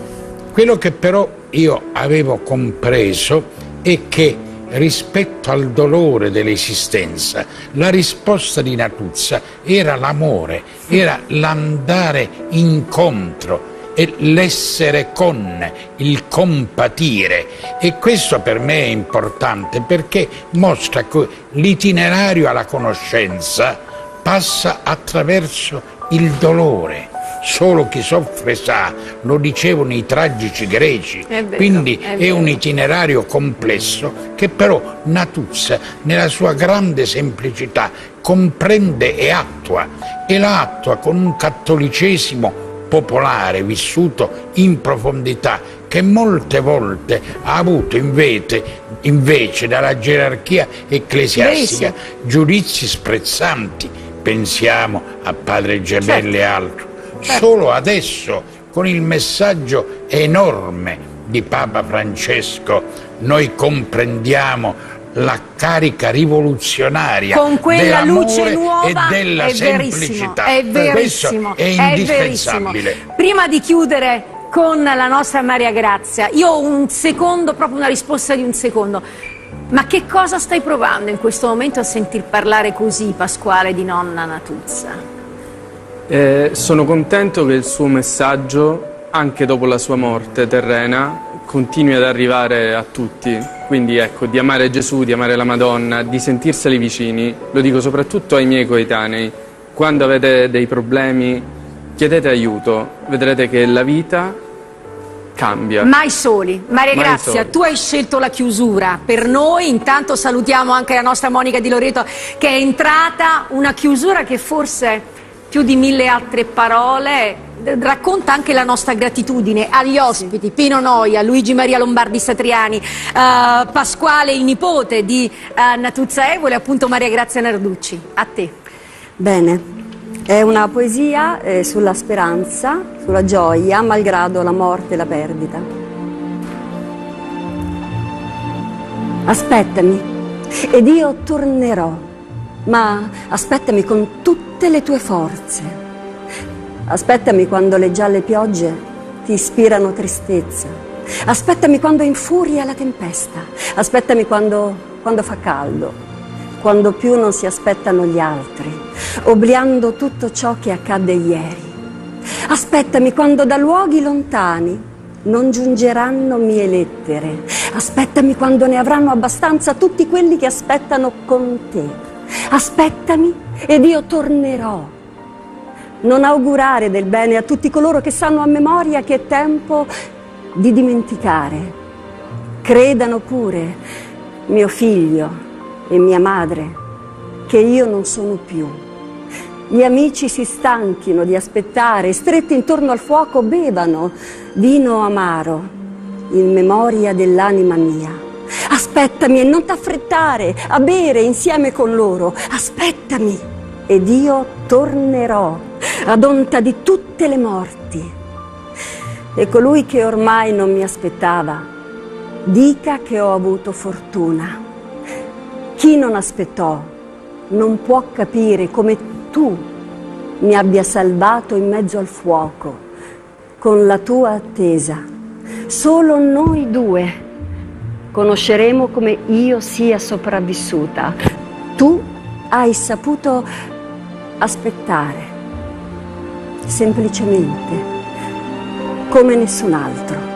Quello che però io avevo compreso è che rispetto al dolore dell'esistenza, la risposta di Natuzza era l'amore, era l'andare incontro e l'essere con, il compatire. E questo per me è importante perché mostra che l'itinerario alla conoscenza passa attraverso il dolore. Solo chi soffre sa, lo dicevano i tragici greci. È vero, Quindi è è, un itinerario complesso che però Natuzza, nella sua grande semplicità, comprende e attua. E la attua con un cattolicesimo popolare vissuto in profondità che molte volte ha avuto invece, invece dalla gerarchia ecclesiastica giudizi sprezzanti. Pensiamo a Padre Gemelli e altro. Solo adesso, con il messaggio enorme di Papa Francesco, noi comprendiamo la carica rivoluzionaria Con quella luce nuova e della è semplicità. è verissimo, è è indispensabile. Prima di chiudere con la nostra Maria Grazia, io ho un secondo, proprio una risposta di un secondo. Ma che cosa stai provando in questo momento a sentir parlare così, Pasquale, di nonna Natuzza? Eh, sono contento che il suo messaggio, anche dopo la sua morte terrena, continui ad arrivare a tutti. Quindi ecco, di amare Gesù, di amare la Madonna, di sentirseli vicini, lo dico soprattutto ai miei coetanei. Quando avete dei problemi, chiedete aiuto, vedrete che la vita cambia. Mai soli. Maria Mai Grazia, soli. tu hai scelto la chiusura per noi. Intanto salutiamo anche la nostra Monica Di Loreto che è entrata, una chiusura che forse più di mille altre parole racconta anche la nostra gratitudine agli ospiti, Pino Noia, Luigi Maria Lombardi Satriani, eh, Pasquale, il nipote di eh, Natuzza Evole, appunto Maria Grazia Narducci. A te. Bene, è una poesia eh, sulla speranza, sulla gioia, malgrado la morte e la perdita. Aspettami ed io tornerò, ma aspettami con tutte le tue forze. Aspettami quando le gialle piogge ti ispirano tristezza. Aspettami quando infuria la tempesta. Aspettami quando, quando fa caldo, quando più non si aspettano gli altri, obliando tutto ciò che accadde ieri. Aspettami quando da luoghi lontani non giungeranno mie lettere. Aspettami quando ne avranno abbastanza tutti quelli che aspettano con te. Aspettami ed io tornerò. Non augurare del bene a tutti coloro che sanno a memoria che è tempo di dimenticare. Credano pure, mio figlio e mia madre, che io non sono più. Gli amici si stanchino di aspettare, stretti intorno al fuoco, bevano vino amaro in memoria dell'anima mia. Aspettami e non t'affrettare a bere insieme con loro. Aspettami ed io tornerò ad onta di tutte le morti. E colui che ormai non mi aspettava, dica che ho avuto fortuna. Chi non aspettò non può capire come tu mi abbia salvato in mezzo al fuoco con la tua attesa. Solo noi due conosceremo come io sia sopravvissuta. Tu hai saputo aspettare, semplicemente, come nessun altro.